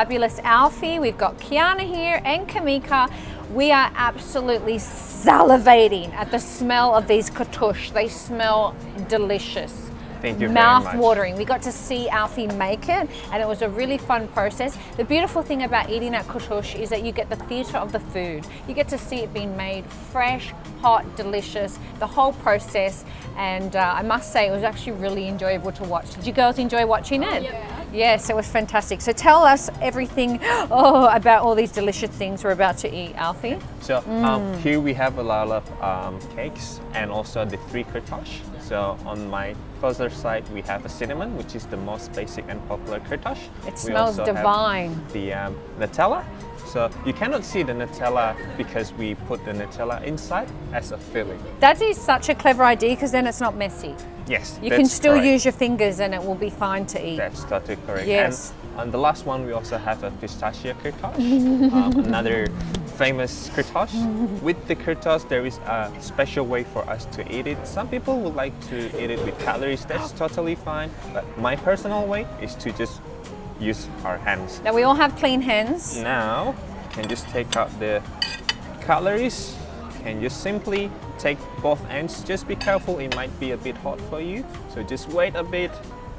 fabulous Alfie. We've got Kiana here and Kamika. We are absolutely salivating at the smell of these kurtosh. They smell delicious. Thank you Mouth watering. We got to see Alfie make it and it was a really fun process. The beautiful thing about eating at Kurtosh is that you get the theatre of the food. You get to see it being made fresh, hot, delicious, the whole process. And uh, I must say, it was actually really enjoyable to watch. Did you girls enjoy watching it? yeah. Yes, it was fantastic. So tell us everything oh, about all these delicious things we're about to eat, Alfie. So Mm. um, here we have a lot of um, cakes and also the three kurtosh. So on my closer side we have a cinnamon, which is the most basic and popular kurtosh. It smells divine. The um, Nutella. So you cannot see the Nutella because we put the Nutella inside as a filling. That is such a clever idea because then it's not messy. Yes, You can still correct. use your fingers and it will be fine to eat. That's totally correct. Yes. And on the last one, we also have a pistachio kurtosh, um, another famous kurtosh. With the kurtosh, there is a special way for us to eat it. Some people would like to eat it with calories. That's totally fine. But my personal way is to just use our hands. Now we all have clean hands. Now, you can just take out the calories and just simply take both ends. Just be careful, it might be a bit hot for you. So just wait a bit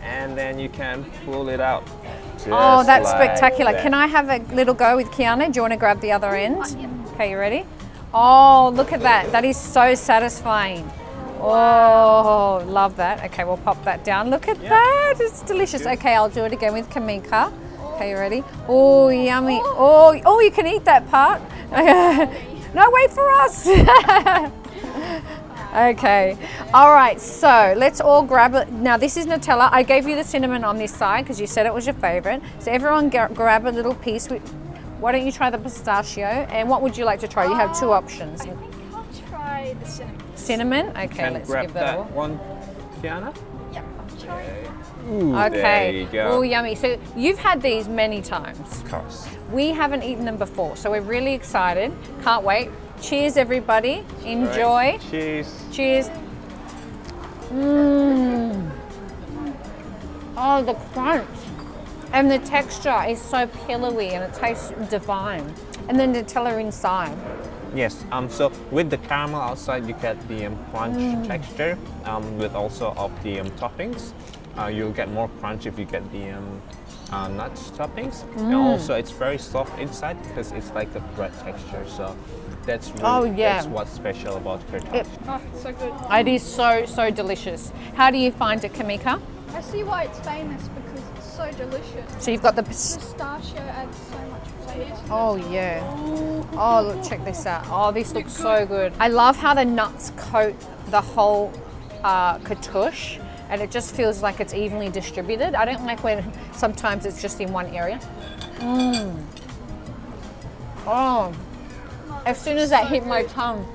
and then you can pull it out. Oh, that's like spectacular. that. Can I have a little go with Kiana? Do you want to grab the other end? Okay, you ready? Oh, look at that. That is so satisfying. Oh, love that. Okay, we'll pop that down. Look at Yeah. that. It's delicious. Okay, I'll do it again with Kamika. Okay, you ready? Oh, yummy. Oh, oh, you can eat that part. no, wait for us. Okay. All right. So let's all grab it. Now this is Nutella. I gave you the cinnamon on this side because you said it was your favorite. So everyone grab a little piece. With, why don't you try the pistachio? And what would you like to try? You have two um, options. I think I'll try the cinnamon. Cinnamon. Okay. Can let's grab give that. that one, Kiana. Yeah, I'll try. Ooh, Okay. There you go. Oh, yummy. So you've had these many times. Of course. We haven't eaten them before, so we're really excited. Can't wait. Cheers, everybody. Enjoy. Right. Cheers. Cheers. Mmm. Oh, the crunch. And the texture is so pillowy and it tastes divine. And then Nutella inside. Yes. Um. So with the caramel outside, you get the um, crunch Mm. texture. Um. With also of the um, toppings, uh, you'll get more crunch if you get the um, uh, nuts toppings. And Mm. also, it's very soft inside because it's like a bread texture. So that's really, Oh, yeah. That's what's special about kurtosh. It, Oh, it's so good. it is so, so delicious. How do you find it, Kamika? I see why it's famous because it's so delicious. So you've got the. Pistachio adds so much flavor. Oh, yeah. Oh, look, check this out. Oh, this looks so good. I love how the nuts coat the whole uh, kurtosh and it just feels like it's evenly distributed. I don't like when sometimes it's just in one area. Mmm. Oh, as soon as that hit my tongue,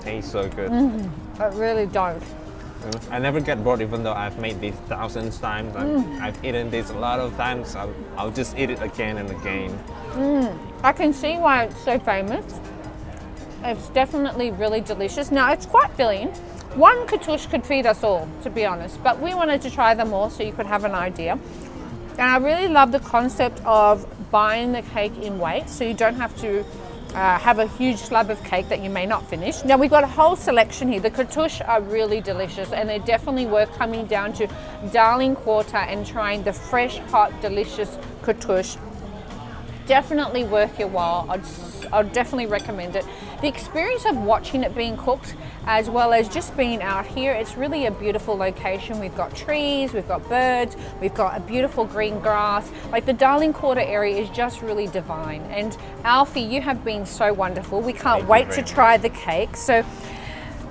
Tastes so good. Mm. it really does. Mm. I never get bored, even though I've made this thousands times. I've, Mm. I've eaten this a lot of times. I'll, I'll just eat it again and again. I can see why it's so famous. It's definitely really delicious. Now it's quite filling. One kurtosh could feed us all, to be honest, but we wanted to try them all so you could have an idea. And I really love the concept of buying the cake in weight so you don't have to uh, have a huge slab of cake that you may not finish. Now we've got a whole selection here. The kurtosh are really delicious and they're definitely worth coming down to Darling Quarter and trying the fresh, hot, delicious kurtosh definitely worth your while. I'd, I'd definitely recommend it. The experience of watching it being cooked, as well as just being out here, it's really a beautiful location. We've got trees, we've got birds, we've got a beautiful green grass. Like the Darling Quarter area is just really divine. And Alfie, you have been so wonderful. We can't Thank wait to much. try the cake. So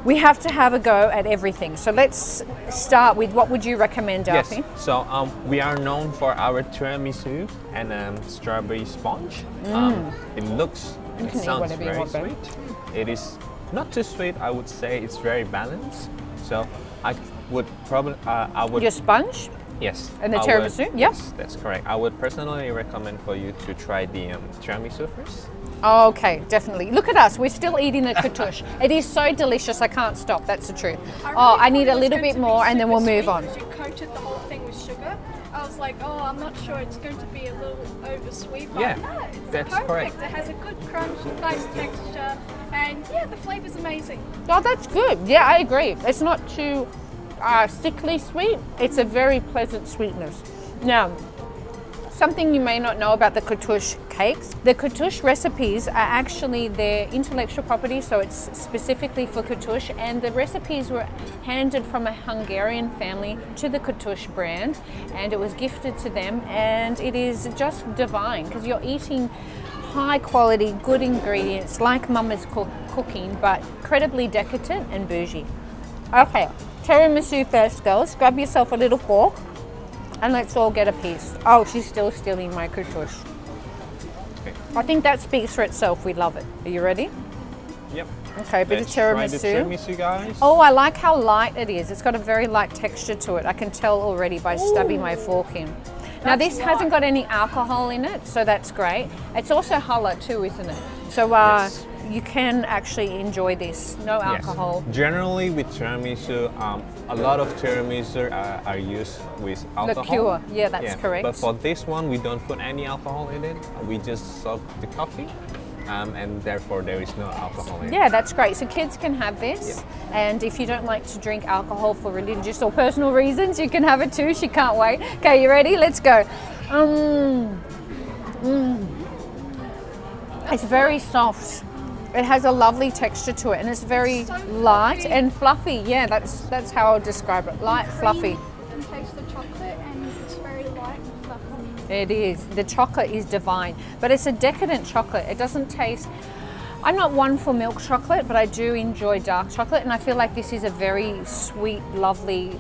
we have to have a go at everything. So let's start with what would you recommend, Alfie? Yes. So um, we are known for our tiramisu and um, strawberry sponge. Um, it looks, Mm. You it can eat sounds whatever you very want, babe. sweet. It is not too sweet. I would say it's very balanced. So I would probably, uh, I would. Your sponge? Yes. And the I would- tiramisu? Yeah. Yes, that's correct. I would personally recommend for you to try the um, tiramisu first. Okay, definitely. Look at us. We're still eating the kurtosh. it is so delicious. I can't stop. That's the truth. really Oh, I need a little bit more and then we'll move sweet on. You coated the whole thing with sugar. I was like, oh, I'm not sure it's going to be a little oversweet. But Yeah, no, it's that's perfect. correct. It has a good crunch, nice texture, and yeah, the flavor's amazing. Oh, that's good. Yeah, I agree. It's not too uh, sickly sweet. It's a very pleasant sweetness. Now, something you may not know about the Kurtosh cakes. The Kurtosh recipes are actually their intellectual property, so it's specifically for Kurtosh, and the recipes were handed from a Hungarian family to the Kurtosh brand, and it was gifted to them, and it is just divine because you're eating high quality, good ingredients like Mama's cook- cooking, but incredibly decadent and bougie. Okay, tiramisu first, girls. Grab yourself a little fork and let's all get a piece. Oh, she's still stealing my kurtosh. Okay. I think that speaks for itself. We love it. Are you ready? Yep. Okay, a bit Let's of tiramisu. tiramisu, guys. Oh, I like how light it is. It's got a very light texture to it. I can tell already by stubbing my fork in. Now this hasn't got any alcohol in it, so that's great. It's also halal too, isn't it? So uh, Yes. You can actually enjoy this. No Yes. alcohol. Generally, with tiramisu, um, a lot of tiramisu are, are used with alcohol. Liqueur. Yeah, that's correct. But for this one, we don't put any alcohol in it. We just soak the coffee, um, and therefore there is no alcohol in it. Yeah, that's great. So kids can have this, and if you don't like to drink alcohol for religious or personal reasons, you can have it too. She can't wait. Okay, you ready? Let's go. Um, mm. It's very soft. It has a lovely texture to it, and it's very So light fluffy. and fluffy. Yeah, that's that's how I would describe it. Light, fluffy. Cream, You can taste the chocolate, and it's very light and fluffy. It is. The chocolate is divine, but it's a decadent chocolate. It doesn't taste. I'm not one for milk chocolate, but I do enjoy dark chocolate, and I feel like this is a very sweet, lovely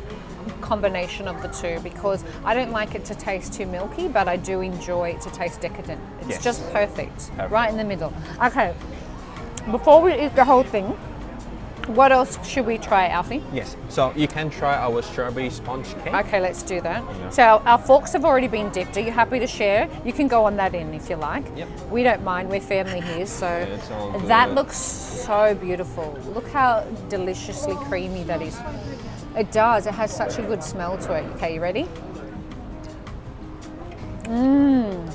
combination of the two because I don't like it to taste too milky, but I do enjoy it to taste decadent. It's Yes. just perfect, Perfect. right in the middle. Okay, before we eat the whole thing, what else should we try, Alfie? Yes. So you can try our strawberry sponge cake. Okay, let's do that. Yeah. So our, forks have already been dipped. Are you happy to share? You can go on that end if you like. Yep. We don't mind. We're family here, so all that looks so beautiful. Look how deliciously creamy that is. It does. It has such a good smell to it. Okay, you ready? Mmm.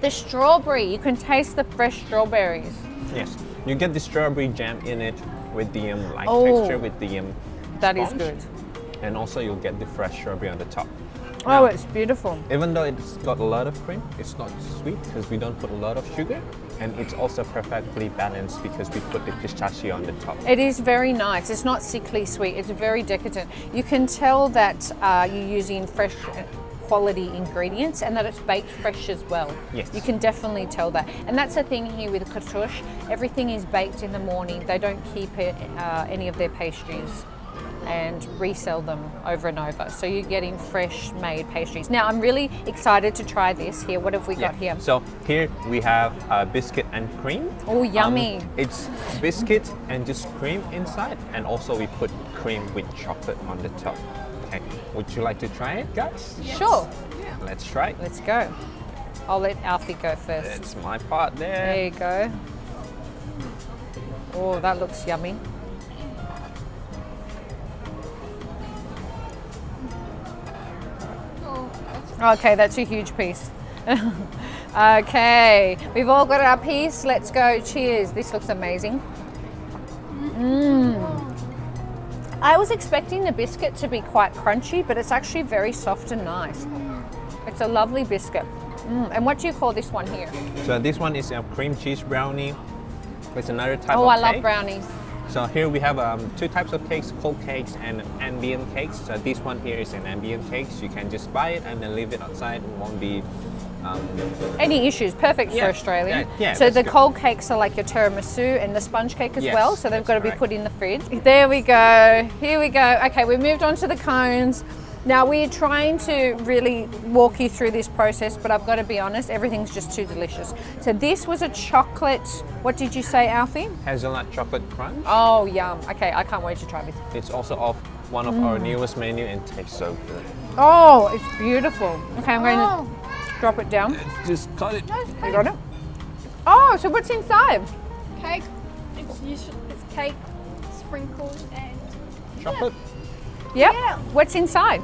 The strawberry. You can taste the fresh strawberries. Yes. You get the strawberry jam in it with the um, light Oh. texture with the um, That is good. and also you'll get the fresh strawberry on the top. Oh, it's beautiful. Even though it's got a lot of cream, it's not sweet because we don't put a lot of sugar, and it's also perfectly balanced because we put the pistachio on the top. It is very nice. It's not sickly sweet. It's very decadent. You can tell that uh, you're using fresh quality ingredients and that it's baked fresh as well. Yes. You can definitely tell that. And that's the thing here with Kurtosh. Everything is baked in the morning. They don't keep it, uh, any of their pastries and resell them over and over. So you're getting fresh made pastries. Now I'm really excited to try this here. What have we got here? So here we have uh, biscuit and cream. Oh, yummy. Um, it's biscuit and just cream inside, and also we put cream with chocolate on the top. Okay. Would you like to try it, guys? Sure. Yeah. Let's try. it. Let's go. I'll let Alfie go first. It's my part there. There you go. Oh, that looks yummy. Okay, that's a huge piece. okay, we've all got our piece. Let's go. Cheers. This looks amazing. Mmm. I was expecting the biscuit to be quite crunchy, but it's actually very soft and nice. It's a lovely biscuit. Mm. And what do you call this one here? So this one is a cream cheese brownie. It's another type of. Oh, of I love brownies. So here we have um, two types of cakes, cold cakes and ambient cakes. So this one here is an ambient cake. So you can just buy it and then leave it outside. It won't be. Um, Any issues? Perfect Yeah, for Australia. yeah, yeah, so the good. cold cakes are like your tiramisu and the sponge cake as Yes, well. So they've got to be correct. put in the fridge. There we go. Here we go. Okay, we moved on to the cones. Now we're trying to really walk you through this process, but I've got to be honest, everything's just too delicious. So this was a chocolate. What did you say, Alfie? hazelnut chocolate crunch. Oh, yum. Okay, I can't wait to try this. It's also off one of Mm. our newest menu and tastes so good. Oh, it's beautiful. Okay, I'm going Oh. to drop it down. Just cut it. no, it's You got it? Oh, so what's inside? Cake. It's usually it's cake, sprinkles, and Chocolate. Yep. Yeah. What's inside?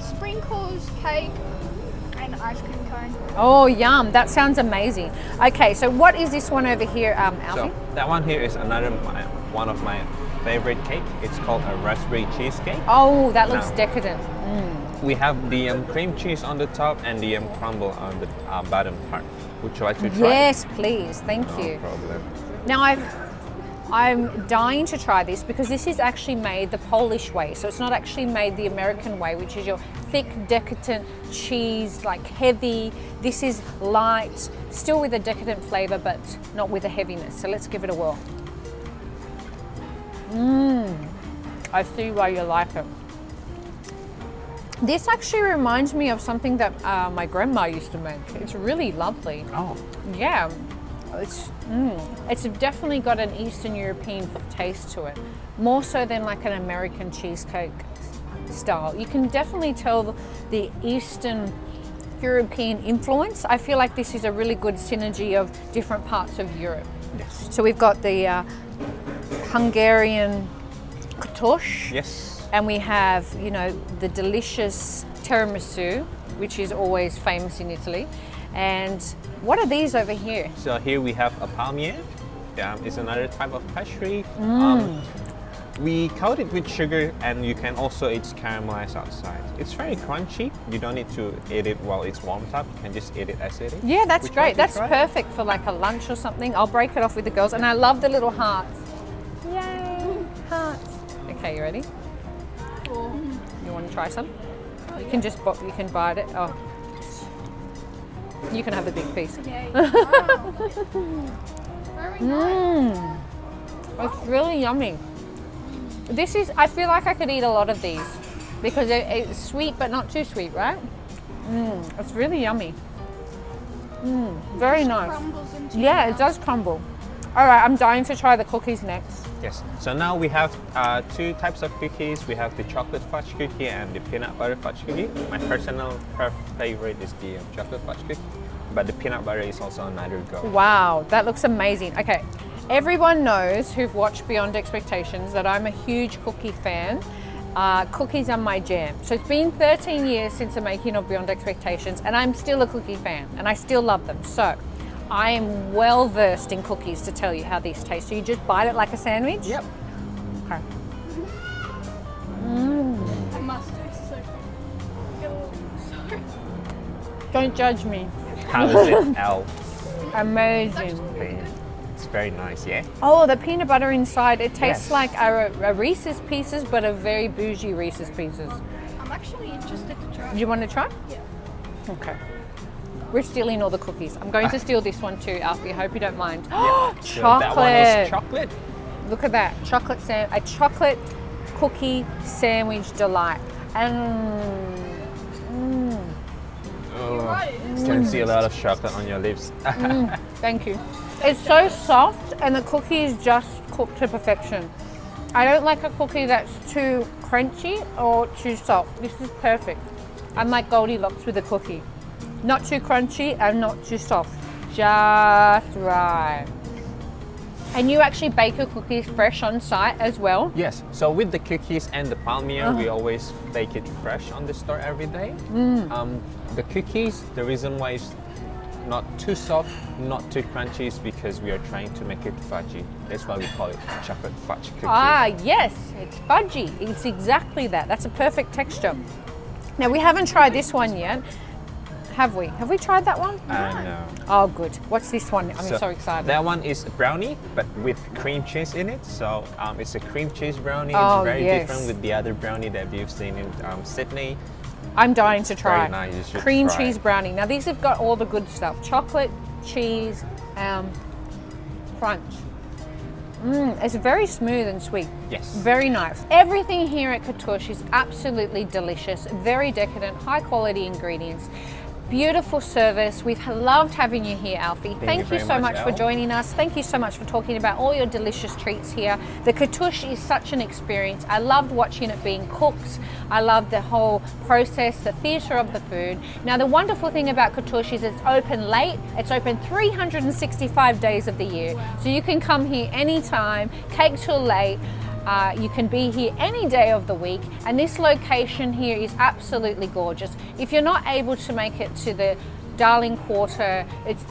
sprinkles, cake, and ice cream cone. Oh, yum. That sounds amazing. Okay, so what is this one over here, um, Alfie? So that one here is another my, one of my favorite cake. It's called a raspberry cheesecake. oh, that looks No. decadent. We have the um, cream cheese on the top and the um, crumble on the uh, bottom part. Would you like to try? Yes, please. Thank No you. problem. Now I've I'm dying to try this because this is actually made the Polish way. So it's not actually made the American way, which is your thick, decadent cheese, like heavy. This is light, still with a decadent flavor, but not with a heaviness. So let's give it a whirl. Mmm, I see why you like it. This actually reminds me of something that uh, my grandma used to make. It's really lovely. Oh, Yeah, it's mm, it's definitely got an Eastern European taste to it, more so than like an American cheesecake style. You can definitely tell the Eastern European influence. I feel like this is a really good synergy of different parts of Europe. yes. So we've got the uh, Hungarian kurtosh, Yes. And we have, you know, the delicious tiramisu, which is always famous in Italy. And what are these over here? So here we have a palmier. Um, it's another type of pastry. Mm. Um, we coat it with sugar and you can also eat caramelized outside. It's very crunchy. You don't need to eat it while it's warmed up. You can just eat it as it is. Yeah, that's Would great. That's try? perfect for like a lunch or something. I'll break it off with the girls, and I love the little hearts. Yay, hearts! Okay, you ready? You want to try some? You can just you can bite it. Oh, you can have the big piece. Yay. Wow. Very mmm. nice. Mmm, it's really yummy. This is. I feel like I could eat a lot of these because it, it's sweet but not too sweet, right? Mmm, it's really yummy. Mmm, very nice. Crumbles into Yeah, it does crumble. All right, I'm dying to try the cookies next. Yes. So now we have uh, two types of cookies. We have the chocolate fudge cookie and the peanut butter fudge cookie. My personal favorite is the chocolate fudge cookie, but the peanut butter is also another go. Wow, that looks amazing. Okay, everyone knows who've watched Beyond Expectations that I'm a huge cookie fan. Uh, cookies are my jam. So it's been 13 years since the making of Beyond Expectations, and I'm still a cookie fan, and I still love them. So I am well versed in cookies to tell you how these taste. So you just bite it like a sandwich? Yep. Okay. It must taste so good. Don't judge me. How is it, Al? Amazing. It's very nice, yeah? Oh, the peanut butter inside. It tastes Yes. like a, a Reese's Pieces, but a very bougie Reese's Pieces. I'm actually interested to try. Do you want to try? Yeah. Okay. We're stealing all the cookies. I'm going to steal this one too, Alfie. I hope you don't mind. So chocolate. that one is chocolate. Look at that. Chocolate sam- a chocolate cookie sandwich delight. And mm, Oh, you can see a lot of chocolate on your lips. thank you. It's so soft and the cookie is just cooked to perfection. I don't like a cookie that's too crunchy or too soft. This is perfect. I'm like Goldilocks with a cookie. Not too crunchy and not too soft. Just right. And you actually bake your cookies fresh on site as well. yes, so with the cookies and the palmier, Uh-huh. we always bake it fresh on the store every day. Mm. Um, the cookies, the reason why it's not too soft, not too crunchy is because we are trying to make it fudgy. That's why we call it chocolate fudge cookie. Ah, yes, it's fudgy. It's exactly that. That's a perfect texture. Now, we haven't tried this one yet, have we? Have we tried that one? I know. Oh, good. What's this one? I'm so, excited. That one is a brownie, but with cream cheese in it. So um, it's a cream cheese brownie. Oh, it's very yes. different with the other brownie that we've seen in um, Sydney. I'm dying to try. very nice. You should Cream try. cheese brownie. Now, these have got all the good stuff chocolate, cheese, um, crunch. Mm, it's very smooth and sweet. Yes. Very nice. Everything here at Kurtosh is absolutely delicious, very decadent, high quality ingredients. Beautiful service. We've loved having you here, Alfie. Thank, you very so much, much for joining us. Thank you so much for talking about all your delicious treats here. The Kurtosh is such an experience. I loved watching it being cooked. I love the whole process, the theatre of the food. Now, the wonderful thing about Kurtosh is it's open late. It's open 365 days of the year. So you can come here anytime, cake till late. Uh, you can be here any day of the week, and this location here is absolutely gorgeous. If you're not able to make it to the Darling Quarter, it's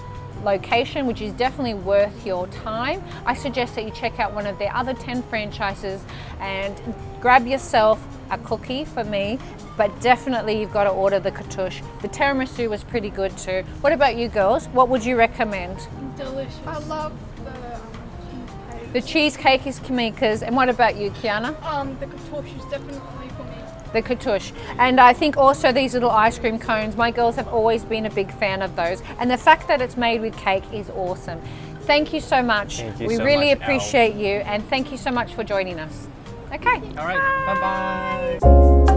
location, which is definitely worth your time. I suggest that you check out one of their other 10 franchises and grab yourself a cookie for me, but definitely you've got to order the Kurtosh. The tiramisu was pretty good too. What about you girls? What would you recommend? Delicious. I love the cheesecake. Is Kamika's, and what about you, Kiana? Um, the kurtosh is definitely for me. The Kurtosh. And I think also these little ice cream cones, my girls have always been a big fan of those. And the fact that it's made with cake is awesome. Thank you so much. Thank you we so really much, Elle. appreciate you, and thank you so much for joining us. Okay. All right. Bye bye.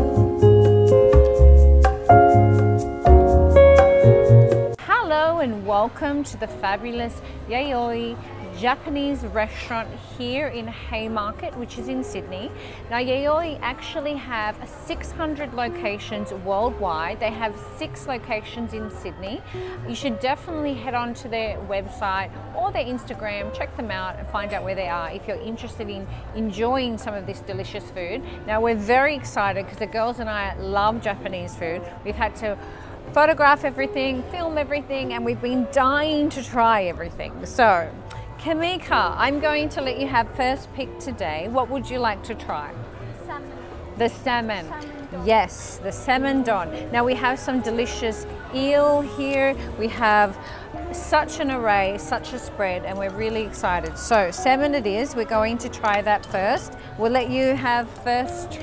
Hello welcome to the fabulous Yayoi Japanese restaurant here in Haymarket, which is in Sydney. Now, Yayoi actually have 600 locations worldwide. They have six locations in Sydney. You should definitely head on to their website or their Instagram, check them out and find out where they are if you're interested in enjoying some of this delicious food. Now, we're very excited because the girls and I love Japanese food. We've had to photograph everything, film everything, and we've been dying to try everything. So, Kamika, I'm going to let you have first pick today. What would you like to try? Salmon. The salmon. Salmon. Yes, the salmon don. Now we have some delicious eel here. We have such an array, such a spread, and we're really excited. So salmon it is. We're going to try that first. We'll let you have first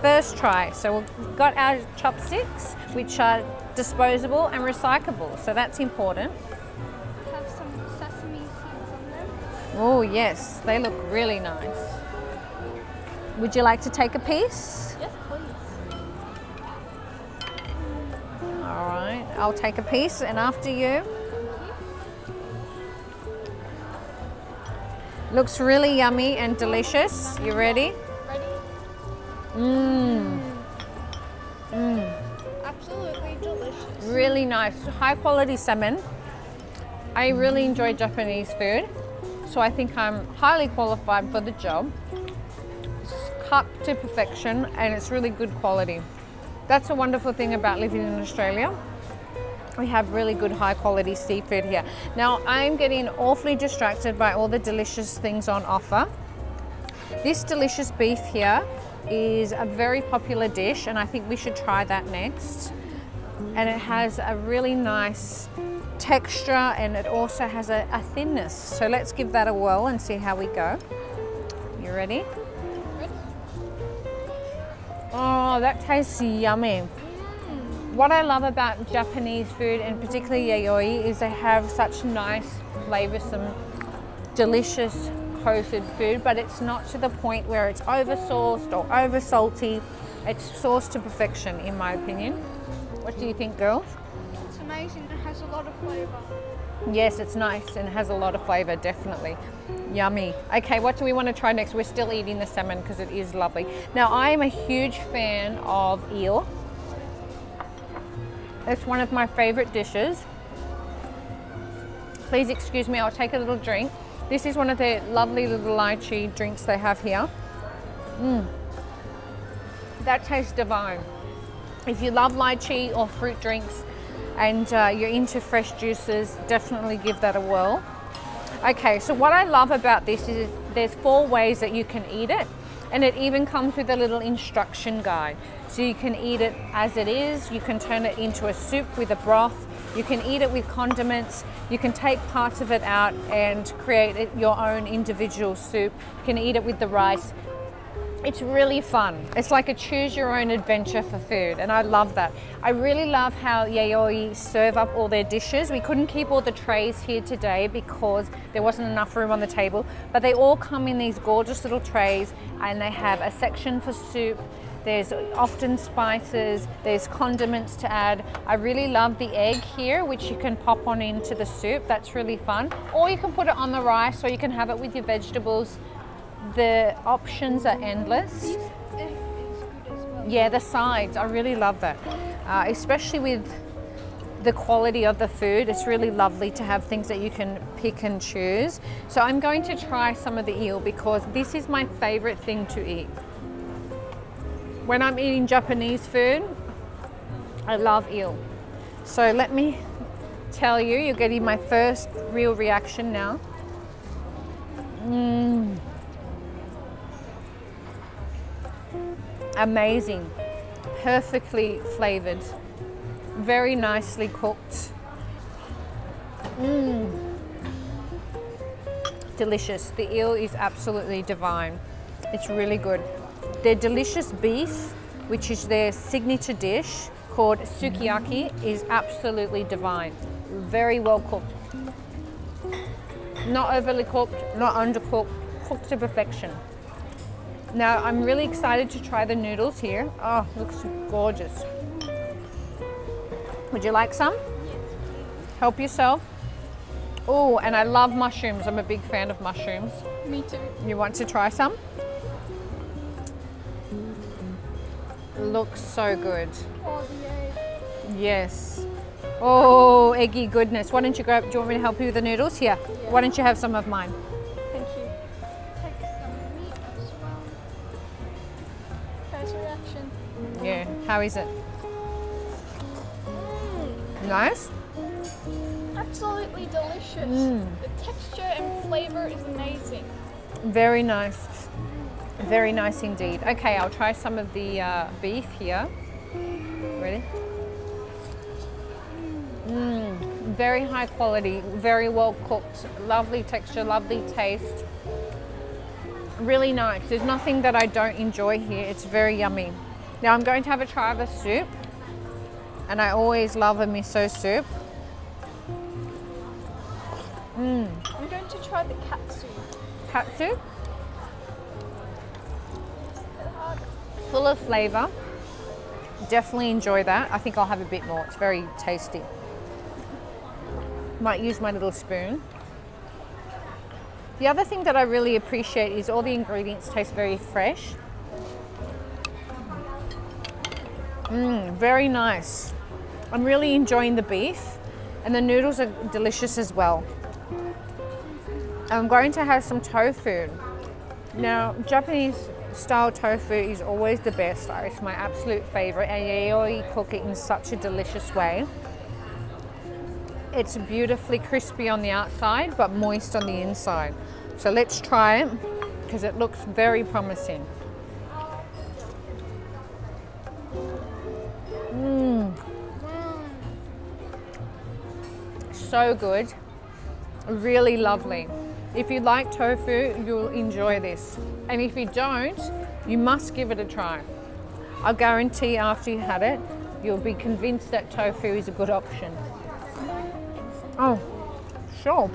first try. So we've got our chopsticks, which are disposable and recyclable. So that's important. Have some sesame seeds on them. Oh yes, they look really nice. Would you like to take a piece? Yes, please. All right, I'll take a piece and after you. Looks really yummy and delicious. You ready? Ready? Mmm, Absolutely delicious. really nice. High quality salmon. I really enjoy Japanese food, so I think I'm highly qualified for the job. It's cut to perfection and it's really good quality. That's a wonderful thing about living in Australia. We have really good high quality seafood here. Now I'm getting awfully distracted by all the delicious things on offer. This delicious beef here is a very popular dish and I think we should try that next. And it has a really nice texture and it also has a, a thinness. So let's give that a whirl and see how we go. You ready? Oh, that tastes yummy. What I love about Japanese food and particularly yayoi is they have such nice, flavoursome, delicious coated food, but it's not to the point where it's over sauced or over salty. It's sauced to perfection, in my opinion. What do you think, girls? It's amazing. It has a lot of flavour. Yes, it's nice and has a lot of flavour, definitely. Yummy. Okay, what do we want to try next? We're still eating the salmon because it is lovely. Now, I am a huge fan of eel. It's one of my favourite dishes. Please excuse me, I'll take a little drink. This is one of the lovely little lychee drinks they have here. Mmm. That tastes divine. If you love lychee or fruit drinks and uh, you're into fresh juices, definitely give that a whirl. Okay, so what I love about this is there's four ways that you can eat it, and it even comes with a little instruction guide. So you can eat it as it is, you can turn it into a soup with a broth, you can eat it with condiments, you can take parts of it out and create your own individual soup, you can eat it with the rice. It's really fun. It's like a choose your own adventure for food, and I love that. I really love how Yayoi serve up all their dishes. We couldn't keep all the trays here today because there wasn't enough room on the table, but they all come in these gorgeous little trays, and they have a section for soup. There's often spices, there's condiments to add. I really love the egg here, which you can pop on into the soup. That's really fun. Or you can put it on the rice, or you can have it with your vegetables. The options are endless. This egg is good as well. Yeah, the sides, I really love that. Uh, especially with the quality of the food. It's really lovely to have things that you can pick and choose. So I'm going to try some of the eel because this is my favorite thing to eat. When I'm eating Japanese food, I love eel. So let me tell you, you're getting my first real reaction now. Mmm. Amazing. Perfectly flavored. Very nicely cooked. Mmm. Delicious. The eel is absolutely divine. It's really good. Their delicious beef, which is their signature dish called sukiyaki, is absolutely divine. Very well cooked. Not overly cooked, not undercooked, cooked to perfection. Now I'm really excited to try the noodles here. Oh, looks gorgeous. Would you like some? Help yourself. Oh, and I love mushrooms. I'm a big fan of mushrooms. Me too. You want to try some? Looks so good. Oh. Yes. Oh, eggy goodness. Why don't you grab, do you want me to help you with the noodles? Here. Why don't you have some of mine? Thank you. Take some meat as well. First reaction. Yeah. How is it? Nice? Absolutely delicious. Mm. The texture and flavor is amazing. Very nice. Very nice indeed. Okay, I'll try some of the uh, beef here. Ready? Mm, very high quality, very well cooked, lovely texture, lovely taste. Really nice. There's nothing that I don't enjoy here. It's very yummy. Now I'm going to have a try of the soup. And I always love a miso soup. I'm going to try the katsu. Katsu. Full of flavor. Definitely enjoy that. I think I'll have a bit more. It's very tasty. Might use my little spoon. The other thing that I really appreciate is all the ingredients taste very fresh. Mmm, very nice. I'm really enjoying the beef and the noodles are delicious as well. I'm going to have some tofu. Now, Japanese style tofu is always the best. It's my absolute favorite, and Yayoi cook it in such a delicious way. It's beautifully crispy on the outside, but moist on the inside. So let's try it because it looks very promising. Mmm. So good. Really lovely. If you like tofu, you'll enjoy this. And if you don't, you must give it a try. I guarantee after you had it, you'll be convinced that tofu is a good option. Oh, sure.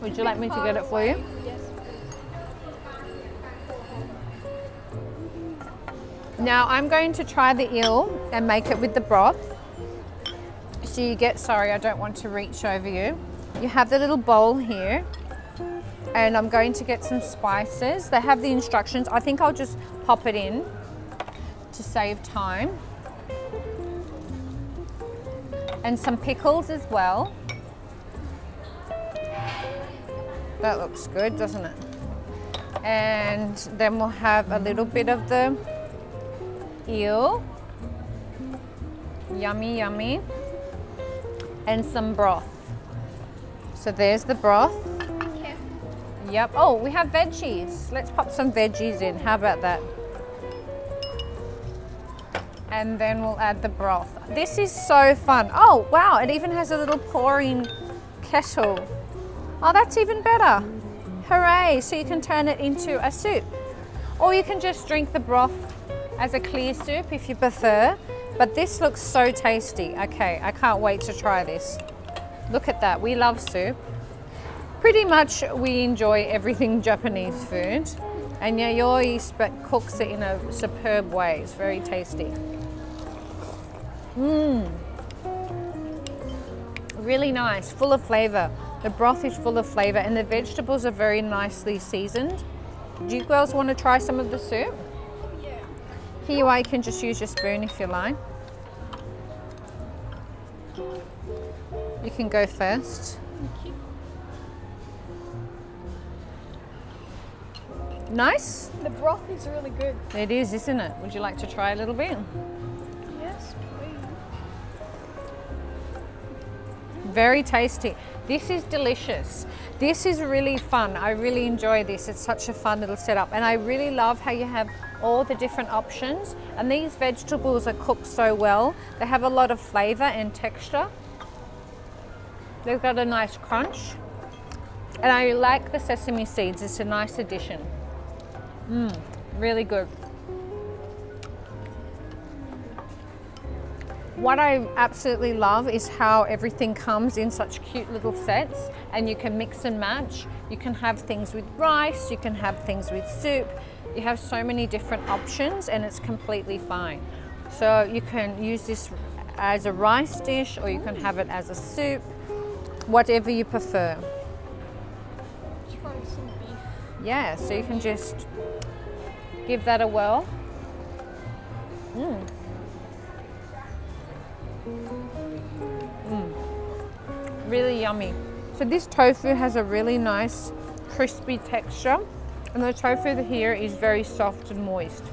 Would you like me to get it for you? Yes. Now I'm going to try the eel and make it with the broth. So you get, sorry, I don't want to reach over you. You have the little bowl here and I'm going to get some spices. They have the instructions. I think I'll just pop it in to save time. And some pickles as well. That looks good, doesn't it? And then we'll have a little bit of the eel. Yummy, yummy. And some broth. So there's the broth. Yep. Oh, we have veggies. Let's pop some veggies in. How about that? And then we'll add the broth. This is so fun. Oh, wow. It even has a little pouring kettle. Oh, that's even better. Hooray. So you can turn it into a soup. Or you can just drink the broth as a clear soup if you prefer. But this looks so tasty. Okay, I can't wait to try this. Look at that. We love soup. Pretty much we enjoy everything Japanese food. And Yayoi cooks it in a superb way. It's very tasty. Mmm. Really nice, full of flavor. The broth is full of flavor and the vegetables are very nicely seasoned. Do you girls want to try some of the soup? Yeah. Here you are, you can just use your spoon if you like. You can go first. Nice. The broth is really good. It is, isn't it? Would you like to try a little bit? Yes, please. Very tasty. This is delicious. This is really fun. I really enjoy this. It's such a fun little setup. And I really love how you have all the different options. And these vegetables are cooked so well. They have a lot of flavor and texture. They've got a nice crunch. And I like the sesame seeds. It's a nice addition. Mmm, really good. What I absolutely love is how everything comes in such cute little sets and you can mix and match. You can have things with rice, you can have things with soup. You have so many different options and it's completely fine. So you can use this as a rice dish or you can have it as a soup, whatever you prefer. Yeah, so you can just give that a whirl. Mm. Mm. Really yummy. So this tofu has a really nice crispy texture and the tofu here is very soft and moist.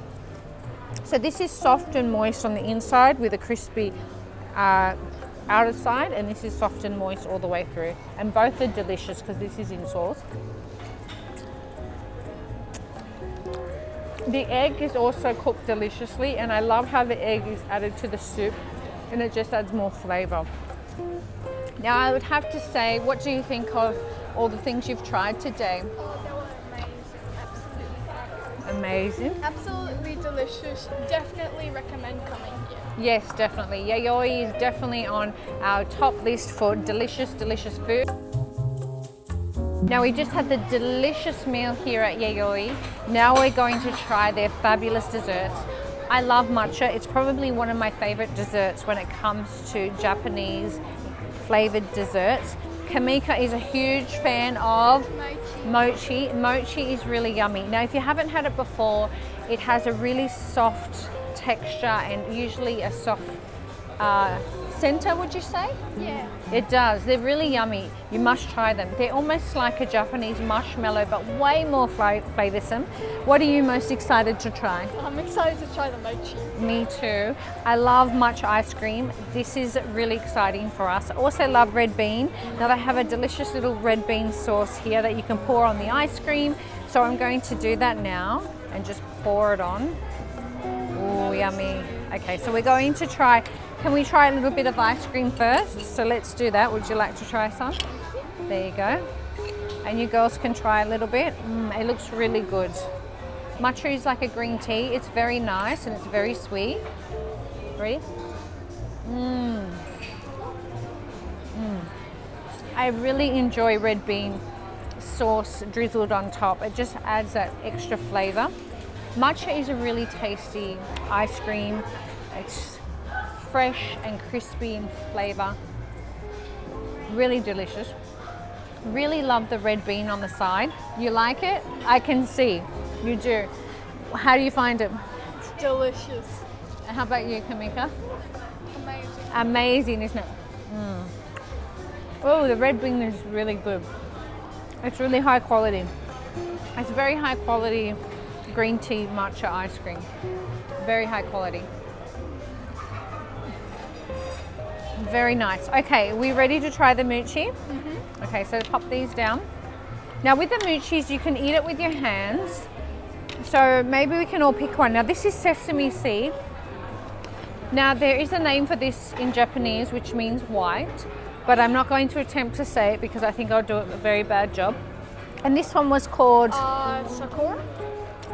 So this is soft and moist on the inside with a crispy uh, outer side and this is soft and moist all the way through. And both are delicious because this is in sauce. The egg is also cooked deliciously and I love how the egg is added to the soup and it just adds more flavour. Now I would have to say, what do you think of all the things you've tried today? Oh, they were amazing. Absolutely. Amazing. Absolutely delicious. Definitely recommend coming here. Yes, definitely. Yayoi is definitely on our top list for delicious, delicious food. Now we just had the delicious meal here at Yayoi. Now we're going to try their fabulous desserts. I love matcha. It's probably one of my favorite desserts when it comes to Japanese flavored desserts. Kamika is a huge fan of Mochi. mochi. Is really yummy. Now, if you haven't had it before, it has a really soft texture and usually a soft uh, center, would you say? Yeah. It does. They're really yummy. You must try them. They're almost like a Japanese marshmallow, but way more fla- flavoursome. What are you most excited to try? I'm excited to try the mochi. Me too. I love matcha ice cream. This is really exciting for us. I also love red bean. Now they have a delicious little red bean sauce here that you can pour on the ice cream. So I'm going to do that now and just pour it on. Oh, yummy. Okay, so we're going to try, can we try a little bit of ice cream first? So let's do that. Would you like to try some? There you go. And you girls can try a little bit. Mm, it looks really good. Matcha is like a green tea. It's very nice and it's very sweet. Ready? Mmm. Mmm. I really enjoy red bean sauce drizzled on top. It just adds that extra flavor. Matcha is a really tasty ice cream. It's fresh and crispy in flavor. Really delicious. Really love the red bean on the side. You like it? I can see you do. How do you find it? It's delicious. How about you, Kamika? Amazing. Amazing, isn't it? Mm. Oh, the red bean is really good. It's really high quality. It's very high quality green tea matcha ice cream. Very high quality. Very nice. Okay, we ready to try the mochi? Okay, so pop these down. Now with the mochis, you can eat it with your hands. So maybe we can all pick one. Now this is sesame seed. Now there is a name for this in Japanese, which means white, but I'm not going to attempt to say it because I think I'll do a very bad job. And this one was called Uh, Sakura?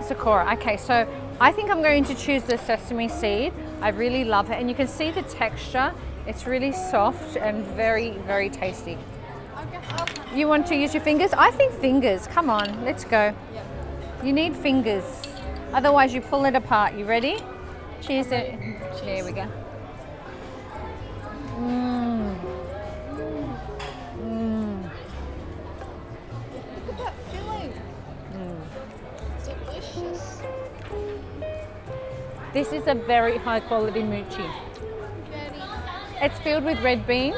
Sakura. Okay, so I think I'm going to choose the sesame seed. I really love it, and you can see the texture. It's really soft and very, very tasty. I guess I'll You want to use your fingers? I think fingers. Come on, let's go. You need fingers. Otherwise, you pull it apart. You ready? Cheers it. There we go. Mmm. Mmm. Look at that filling. Delicious. This is a very high quality mochi. It's filled with red bean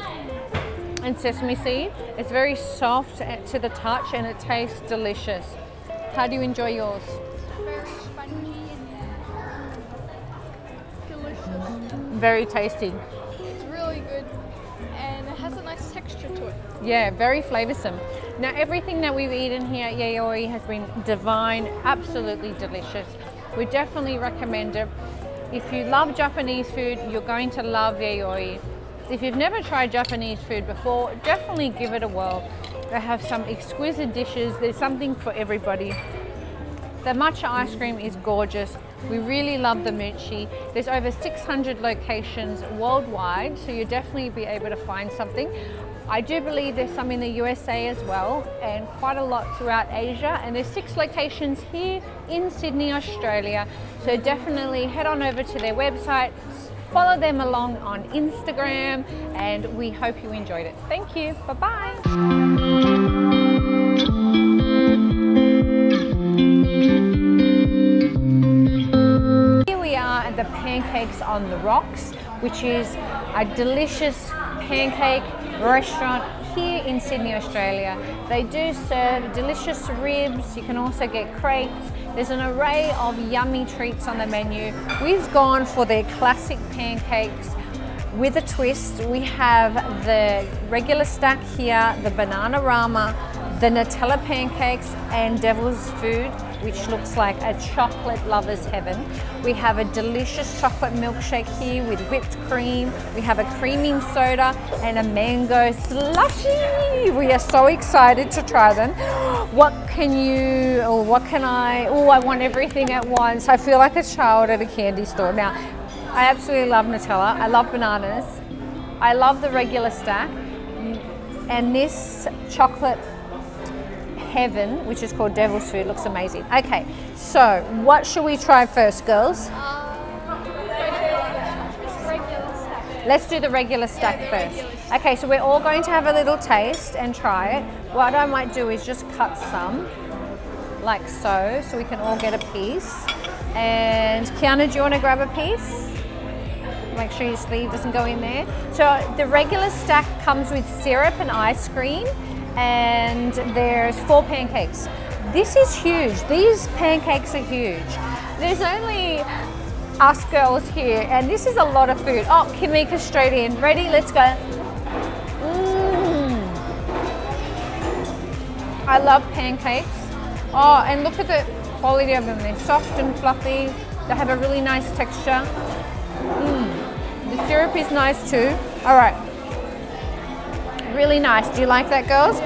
and sesame seed. It's very soft to the touch and it tastes delicious. How do you enjoy yours? Very spongy and delicious. Very tasty. It's really good and it has a nice texture to it. Yeah, very flavoursome. Now everything that we've eaten here at Yayoi has been divine, absolutely delicious. We definitely recommend it. If you love Japanese food, you're going to love Yayoi. If you've never tried Japanese food before, definitely give it a whirl. They have some exquisite dishes. There's something for everybody. The matcha ice cream is gorgeous. We really love the mochi. There's over 600 locations worldwide, so you'll definitely be able to find something. I do believe there's some in the USA as well, and quite a lot throughout Asia. And there's six locations here in Sydney, Australia. So definitely head on over to their website, follow them along on Instagram, and we hope you enjoyed it. Thank you. Bye-bye. Here we are at the Pancakes on the Rocks, which is a delicious pancake restaurant here in Sydney, Australia. They do serve delicious ribs. You can also get crepes. There's an array of yummy treats on the menu. We've gone for their classic pancakes with a twist. We have the regular stack here, the banana rama, the Nutella pancakes and devil's food which looks like a chocolate lover's heaven. We have a delicious chocolate milkshake here with whipped cream. We have a creaming soda and a mango slushy. We are so excited to try them. What can you, or what can I, oh, I want everything at once. I feel like a child at a candy store. Now, I absolutely love Nutella. I love bananas. I love the regular stack. And this chocolate heaven, which is called Devil's Food, looks amazing. Okay, so what should we try first, girls? Let's do the regular stack first. Okay, so we're all going to have a little taste and try it. What I might do is just cut some, like so, so we can all get a piece. And Kiana, do you want to grab a piece? Make sure your sleeve doesn't go in there. So the regular stack comes with syrup and ice cream and there's four pancakes. This is huge. These pancakes are huge. There's only us girls here and this is a lot of food. Oh, Kamika straight in. Ready? Let's go. Mm. I love pancakes. Oh, and look at the quality of them. They're soft and fluffy. They have a really nice texture. Mm. The syrup is nice too. All right. Really nice. Do you like that, girls?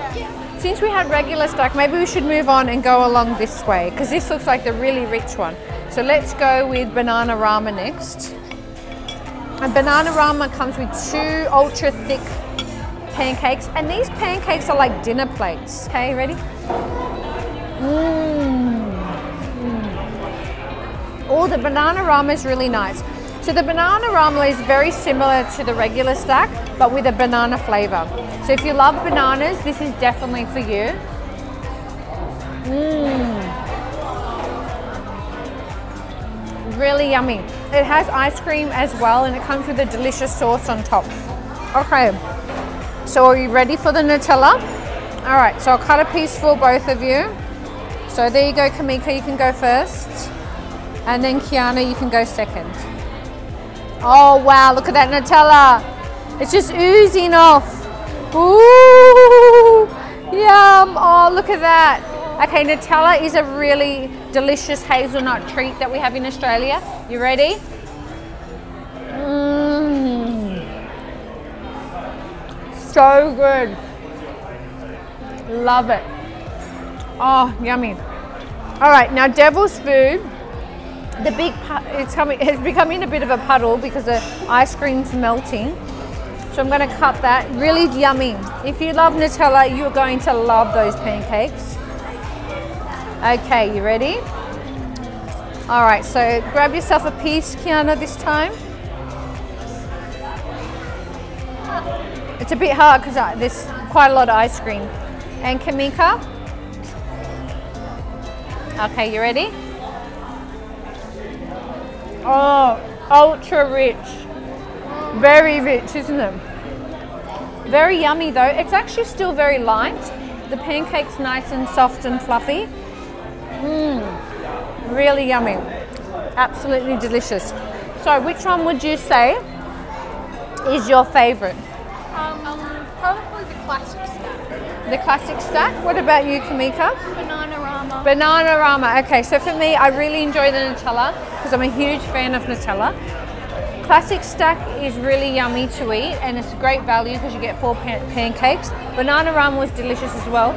Since we had regular stack, maybe we should move on and go along this way because this looks like the really rich one. So let's go with banana rama next. And banana rama comes with two ultra thick pancakes and these pancakes are like dinner plates. Okay, ready? Mmm. Mm. Oh, the banana rama is really nice. So the banana rama is very similar to the regular stack, but with a banana flavor. So if you love bananas, this is definitely for you. Mmm. Really yummy. It has ice cream as well and it comes with a delicious sauce on top. Okay, so are you ready for the Nutella? All right, so I'll cut a piece for both of you. So there you go, Kamika, you can go first. And then Kiana, you can go second. Oh wow, look at that Nutella. It's just oozing off. Ooh, yum. Oh, look at that. Okay, Nutella is a really delicious hazelnut treat that we have in Australia. You ready? Mmm. So good. Love it. Oh, yummy. All right, now devil's food the big it's coming it's becoming a bit of a puddle because the ice cream's melting. So I'm going to cut that. Really yummy. If you love Nutella you're going to love those pancakes. Okay you ready? All right so grab yourself a piece Kiana this time. It's a bit hard because there's quite a lot of ice cream. And Kamika okay you ready Oh, ultra rich. Very rich, isn't it? Very yummy though. It's actually still very light. The pancake's nice and soft and fluffy. Mmm, really yummy. Absolutely delicious. So, which one would you say is your favorite? Um, probably the classic. The classic stack. What about you, Kamika? Banana Rama. Banana Rama. Okay, so for me, I really enjoy the Nutella because I'm a huge fan of Nutella. Classic stack is really yummy to eat and it's a great value because you get four pan- pancakes. Banana Rama was delicious as well.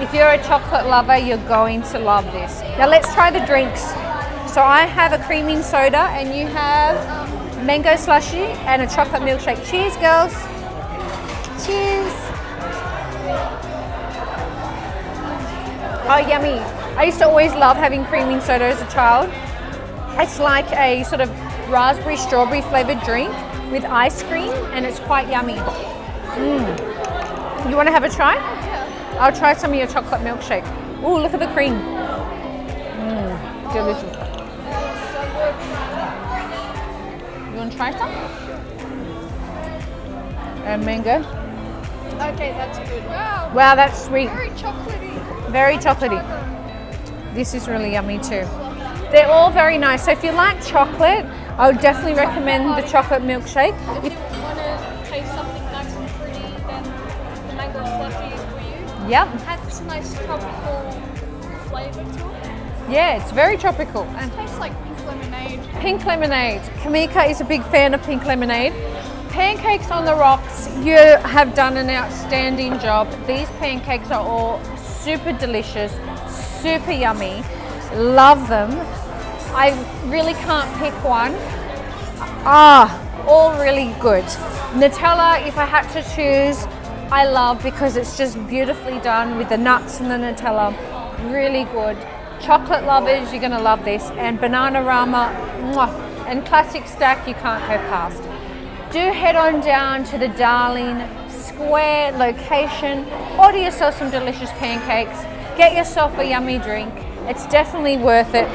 If you're a chocolate lover, you're going to love this. Now let's try the drinks. So I have a creaming soda and you have mango slushy and a chocolate milkshake. Cheers, girls. Cheers. Oh, yummy. I used to always love having creaming soda as a child. It's like a sort of raspberry strawberry flavored drink with ice cream and it's quite yummy. Mm. You want to have a try? Yeah. I'll try some of your chocolate milkshake. Oh, look at the cream. Mm, delicious. You want to try some? And mango. Okay, that's good. Wow. Wow, that's sweet. Very chocolatey. Very chocolatey. This is really yummy too. They're all very nice. So if you like chocolate, I would definitely recommend the chocolate milkshake. If you want to taste something nice and pretty, then the mango slushy is for you. Yep. It has this nice tropical flavour to it. Yeah, it's very tropical. And it tastes like pink lemonade. Pink lemonade. Kamika is a big fan of pink lemonade. Pancakes on the rocks, you have done an outstanding job. These pancakes are all super delicious, super yummy. Love them. I really can't pick one. Ah, all really good. Nutella, if I had to choose, I love because it's just beautifully done with the nuts and the Nutella. Really good. Chocolate lovers, you're gonna love this. And Banana Rama, and Classic Stack, you can't go past. Do head on down to the Darling Square location, order yourself some delicious pancakes, get yourself a yummy drink. It's definitely worth it.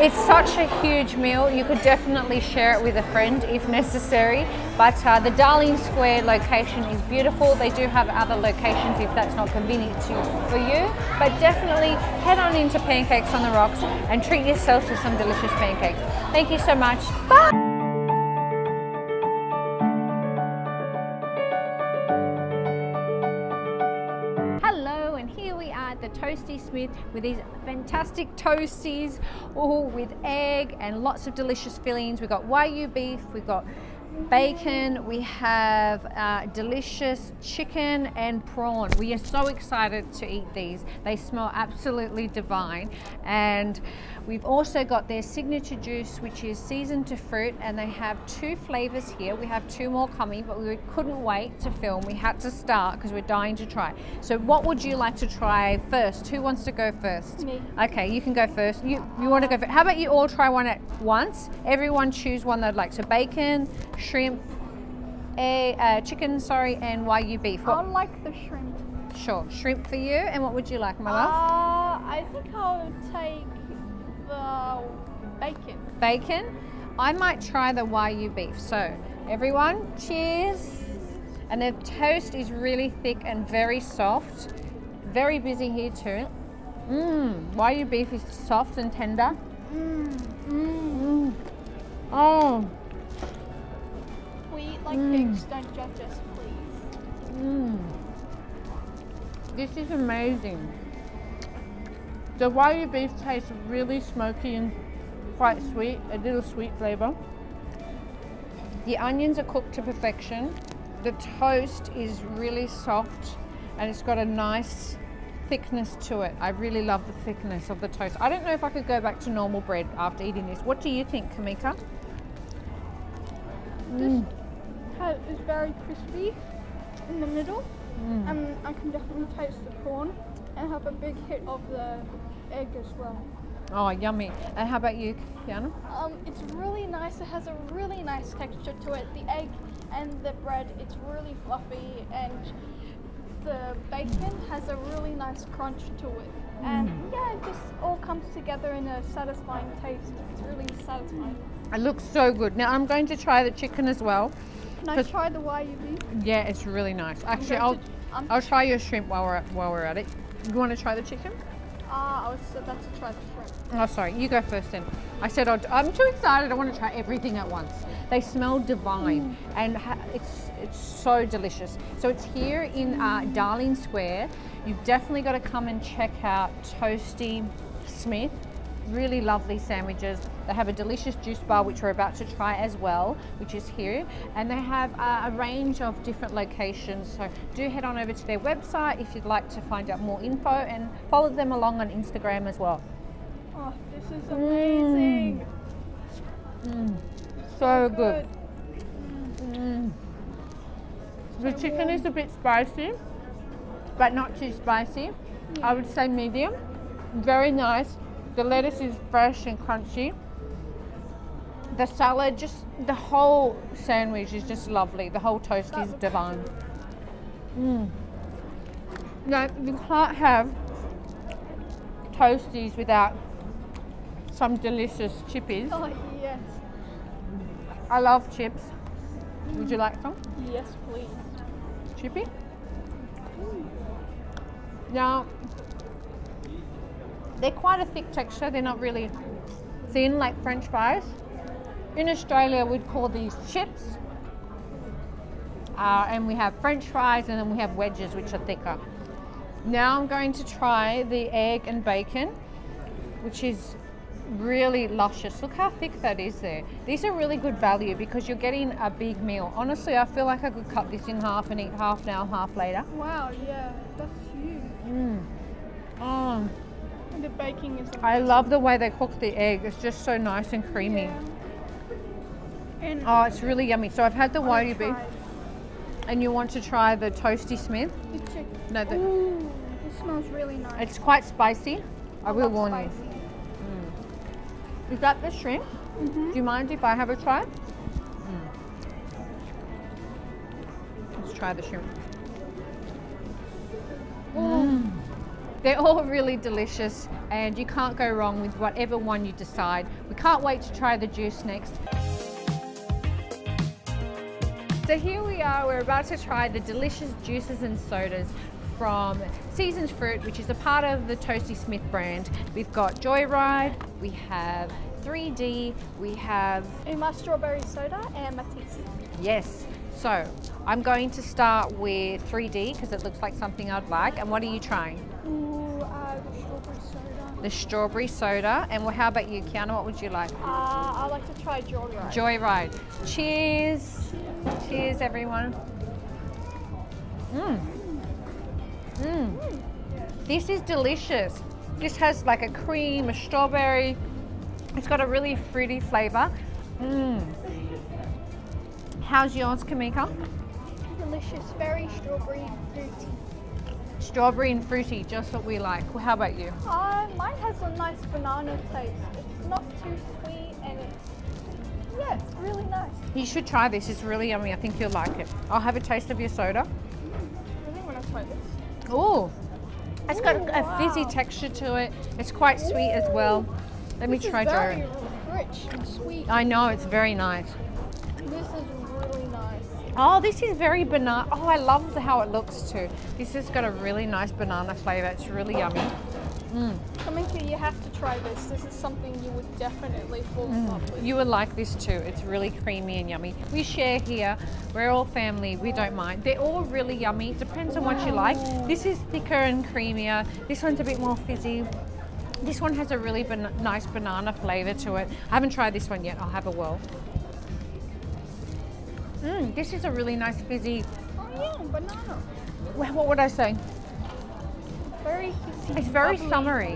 It's such a huge meal. You could definitely share it with a friend if necessary. But uh, the Darling Square location is beautiful. They do have other locations if that's not convenient to, for you. But definitely head on into Pancakes on the Rocks and treat yourself to some delicious pancakes. Thank you so much. Bye. Toastie Smith with these fantastic toasties, all with egg and lots of delicious fillings. We've got Wagyu beef, we've got bacon, we have uh, delicious chicken and prawn. We are so excited to eat these. They smell absolutely divine. And we've also got their signature juice, which is Season2fruit, and they have two flavors here. We have two more coming, but we couldn't wait to film. We had to start because we're dying to try. So what would you like to try first? Who wants to go first? Me. Okay, you can go first. You you want to go first? How about you all try one at once? Everyone choose one they'd like. So bacon, shrimp, a uh, chicken, sorry, and wagyu beef. I like the shrimp. Sure, shrimp for you. And what would you like, my love? Uh, I think I'll take the bacon. Bacon. I might try the wagyu beef. So everyone, cheers. And the toast is really thick and very soft. Very busy here too. Mmm, wagyu beef is soft and tender. Mmm. Oh. We eat like Mm. pigs, don't judge us, please. Mmm. This is amazing. The wagyu beef tastes really smoky and quite sweet, a little sweet flavour. The onions are cooked to perfection. The toast is really soft and it's got a nice thickness to it. I really love the thickness of the toast. I don't know if I could go back to normal bread after eating this. What do you think, Kamika? This ha- is very crispy in the middle, Mm. and I can definitely taste the prawn and have a big hit of the egg as well. Oh, yummy. And how about you, Kiana? Um, it's really nice. It has a really nice texture to it. The egg and the bread, it's really fluffy, and the bacon has a really nice crunch to it. And mm. yeah, it just all comes together in a satisfying taste. It's really satisfying. It looks so good. Now I'm going to try the chicken as well. Can I try the YUV? Yeah, it's really nice. Actually, I'll to- I'll try your shrimp while we're at, while we're at it. You want to try the chicken? Ah, I was about to try the shrimp. Oh, sorry. You go first then. I said I'd, I'm too excited. I want to try everything at once. They smell divine, and ha- it's it's so delicious. So it's here in uh, Darling Square. You've definitely got to come and check out Toastie Smith. Really lovely sandwiches. They have a delicious juice bar, which we're about to try as well, which is here. And they have uh, a range of different locations. So do head on over to their website if you'd like to find out more info and follow them along on Instagram as well. Oh, this is amazing. So good. The chicken is a bit spicy, but not too spicy. I would say medium. Very nice. The lettuce is fresh and crunchy. The salad, just the whole sandwich is just lovely. The whole toast is divine. Mm. Now, you can't have toasties without some delicious chippies. Oh, yes. I love chips. Would you like some? Yes, please. Chippy? Now, they're quite a thick texture. They're not really thin like French fries. In Australia, we'd call these chips. Uh, and we have French fries and then we have wedges, which are thicker. Now I'm going to try the egg and bacon, which is really luscious. Look how thick that is there. These are really good value because you're getting a big meal. Honestly, I feel like I could cut this in half and eat half now, half later. Wow, yeah, that's huge. Oh, And the baking is I love the way they cook the egg. It's just so nice and creamy. Yeah. And Oh, it's really yummy. So I've had the I Wagyu beef, and you want to try the Toastie Smith. the chicken. No, the, Ooh, this smells really nice. it's quite spicy. I will warn spicy. you. Is that the shrimp? Mm-hmm. Do you mind if I have a try? Mm. Let's try the shrimp. Oh. Mm. They're all really delicious, and you can't go wrong with whatever one you decide. We can't wait to try the juice next. So here we are, we're about to try the delicious juices and sodas from Seasons Fruit, which is a part of the Toastie Smith brand. We've got Joyride, we have 3D, we have, my strawberry soda and Matisse. yes. So I'm going to start with 3D because it looks like something I'd like. And what are you trying? The strawberry soda. And well, how about you, Kiana? What would you like? Uh, I like to try Joyride. Joyride. Cheers. Cheers, everyone. Mmm. Mmm. This is delicious. This has like a cream, a strawberry. It's got a really fruity flavor. Mmm. How's yours, Kamika? Delicious, very strawberry fruity. Strawberry and fruity, just what we like. Well, how about you? Uh, mine has a nice banana taste. It's not too sweet and it's, yeah, it's really nice. You should try this. It's really yummy. I think you'll like it. I'll have a taste of your soda. I really want to try this. Oh, it's got Ooh, a fizzy texture to it. It's quite sweet as well. Let me try Joe. rich and sweet. I know it's very nice. This is nice. Oh, this is very banana. Oh, I love how it looks too. This has got a really nice banana flavor. It's really yummy. Mm. Kamika, you have to try this. This is something you would definitely fall in mm. love with. You would like this too. It's really creamy and yummy. We share here. We're all family. We don't mind. They're all really yummy. Depends on what you like. This is thicker and creamier. This one's a bit more fizzy. This one has a really ban- nice banana flavor to it. I haven't tried this one yet. I'll have a whirl. Mm, this is a really nice fizzy. Oh yeah, banana. wha- What would I say? Very fizzy, It's very bubbly. summery.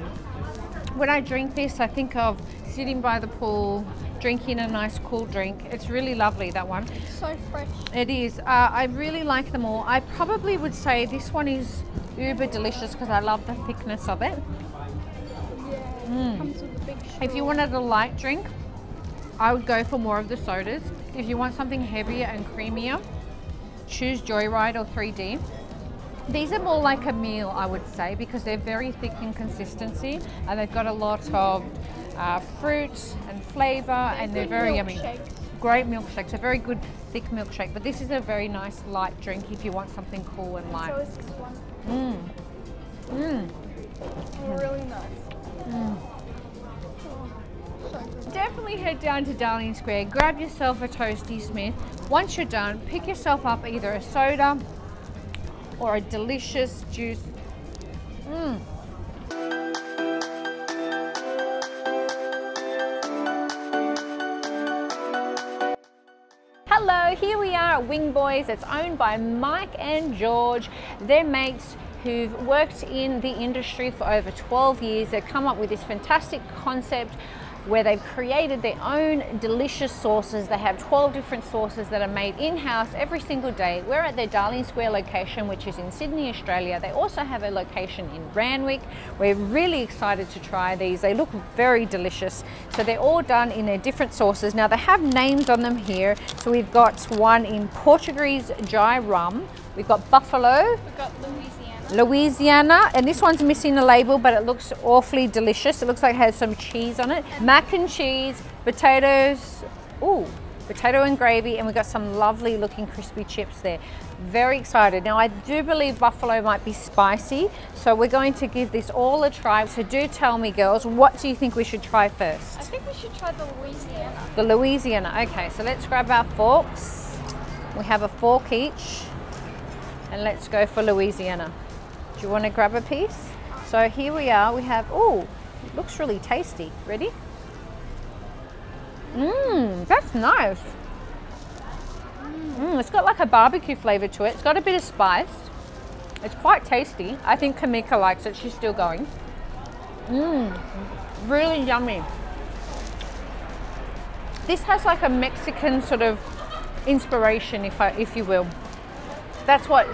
When I drink this, I think of sitting by the pool, drinking a nice cool drink. It's really lovely, that one. So fresh. It is. Uh, I really like them all. I probably would say this one is uber delicious because I love the thickness of it. Yeah. Comes with a big straw. Mm. If you wanted a light drink, I would go for more of the sodas. If you want something heavier and creamier, choose Joyride or 3D. These are more like a meal, I would say, because they're very thick in consistency and they've got a lot of uh, fruit and flavour and they're very yummy. milkshakes. great milkshake. So very good thick milkshake. But this is a very nice light drink if you want something cool and light. So is this one. Mm. Mm. Really nice. Mm. Definitely head down to Darling Square, grab yourself a Toastie Smith. Once you're done, pick yourself up either a soda or a delicious juice. Mm. Hello, here we are at Wingboys. It's owned by Mike and George. They're mates who've worked in the industry for over 12 years. They've come up with this fantastic concept where they've created their own delicious sauces. They have 12 different sauces that are made in-house every single day. We're at their Darling Square location, which is in Sydney, Australia. They also have a location in Randwick. We're really excited to try these. They look very delicious. So they're all done in their different sauces. Now they have names on them here. So we've got one in Portuguese dry rum. We've got buffalo, We've got Louisiana. Louisiana, and this one's missing the label, but it looks awfully delicious. It looks like it has some cheese on it. Mac and cheese, potatoes, ooh, potato and gravy, and we've got some lovely looking crispy chips there. Very excited. Now I do believe buffalo might be spicy, so we're going to give this all a try. So do tell me girls, what do you think we should try first? I think we should try the Louisiana. The Louisiana. Okay, so let's grab our forks. We have a fork each. And let's go for Louisiana. Do you want to grab a piece? So here we are. We have, oh, looks really tasty. Ready? Mmm, that's nice. Mm, it's got like a barbecue flavor to it. It's got a bit of spice. It's quite tasty. I think Kamika likes it. She's still going. Mmm, really yummy. This has like a Mexican sort of inspiration, if I, if you will. That's what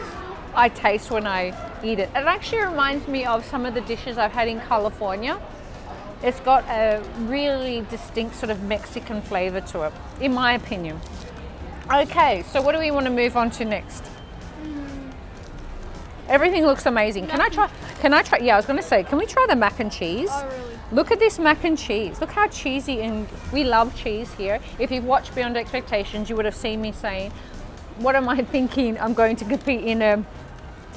I taste when I eat it. It actually reminds me of some of the dishes I've had in California. It's got a really distinct sort of Mexican flavor to it, in my opinion. Okay, so what do we want to move on to next? Everything looks amazing. Can I try? Can I try? Yeah, I was going to say, can we try the mac and cheese? Oh, really? Look at this mac and cheese. Look how cheesy and we love cheese here. If you've watched Beyond Expectations, you would have seen me saying, what am I thinking? I'm going to compete in a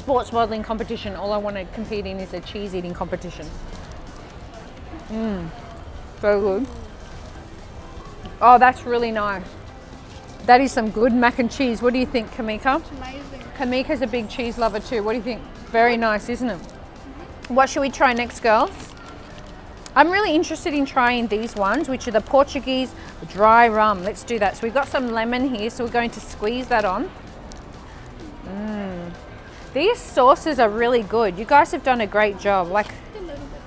sports modeling competition. All I want to compete in is a cheese eating competition. Mmm, so good. Oh, that's really nice. That is some good mac and cheese. What do you think, Kamika? It's amazing. Kamika's a big cheese lover too. What do you think? Very nice, isn't it? What should we try next, girls? I'm really interested in trying these ones, which are the Portuguese dry rum. Let's do that. So we've got some lemon here, so we're going to squeeze that on. Mmm. These sauces are really good. You guys have done a great job. Like, A little bit.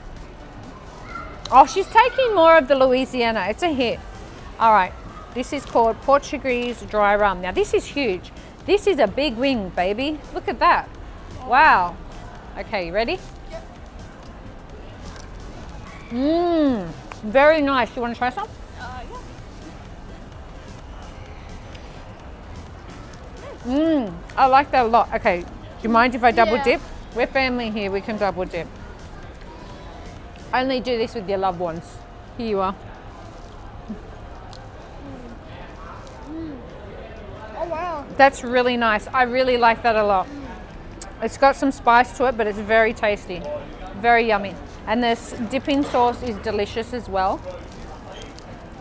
oh, she's taking more of the Louisiana. It's a hit. All right. This is called Portuguese dry rum. Now, this is huge. This is a big wing, baby. Look at that. Wow. Okay, you ready? Yep. Mmm, very nice. You want to try some? Uh, yeah. Mmm, I like that a lot. Okay, do you mind if I double Yeah. dip? We're family here, we can double dip. Only do this with your loved ones. Here you are. Oh, wow. That's really nice. I really like that a lot. It's got some spice to it, but it's very tasty. Very yummy. And this dipping sauce is delicious as well.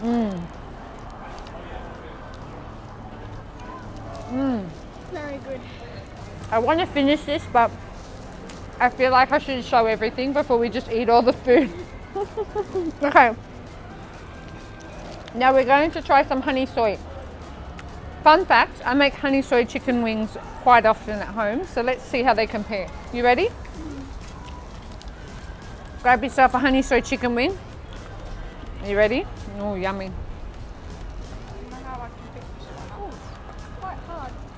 Mmm. Mmm. Very good. I want to finish this, but I feel like I should show everything before we just eat all the food. okay. Now we're going to try some honey soy. Fun fact, I make honey soy chicken wings quite often at home, so let's see how they compare. You ready? Grab yourself a honey soy chicken wing. You ready? Oh, yummy.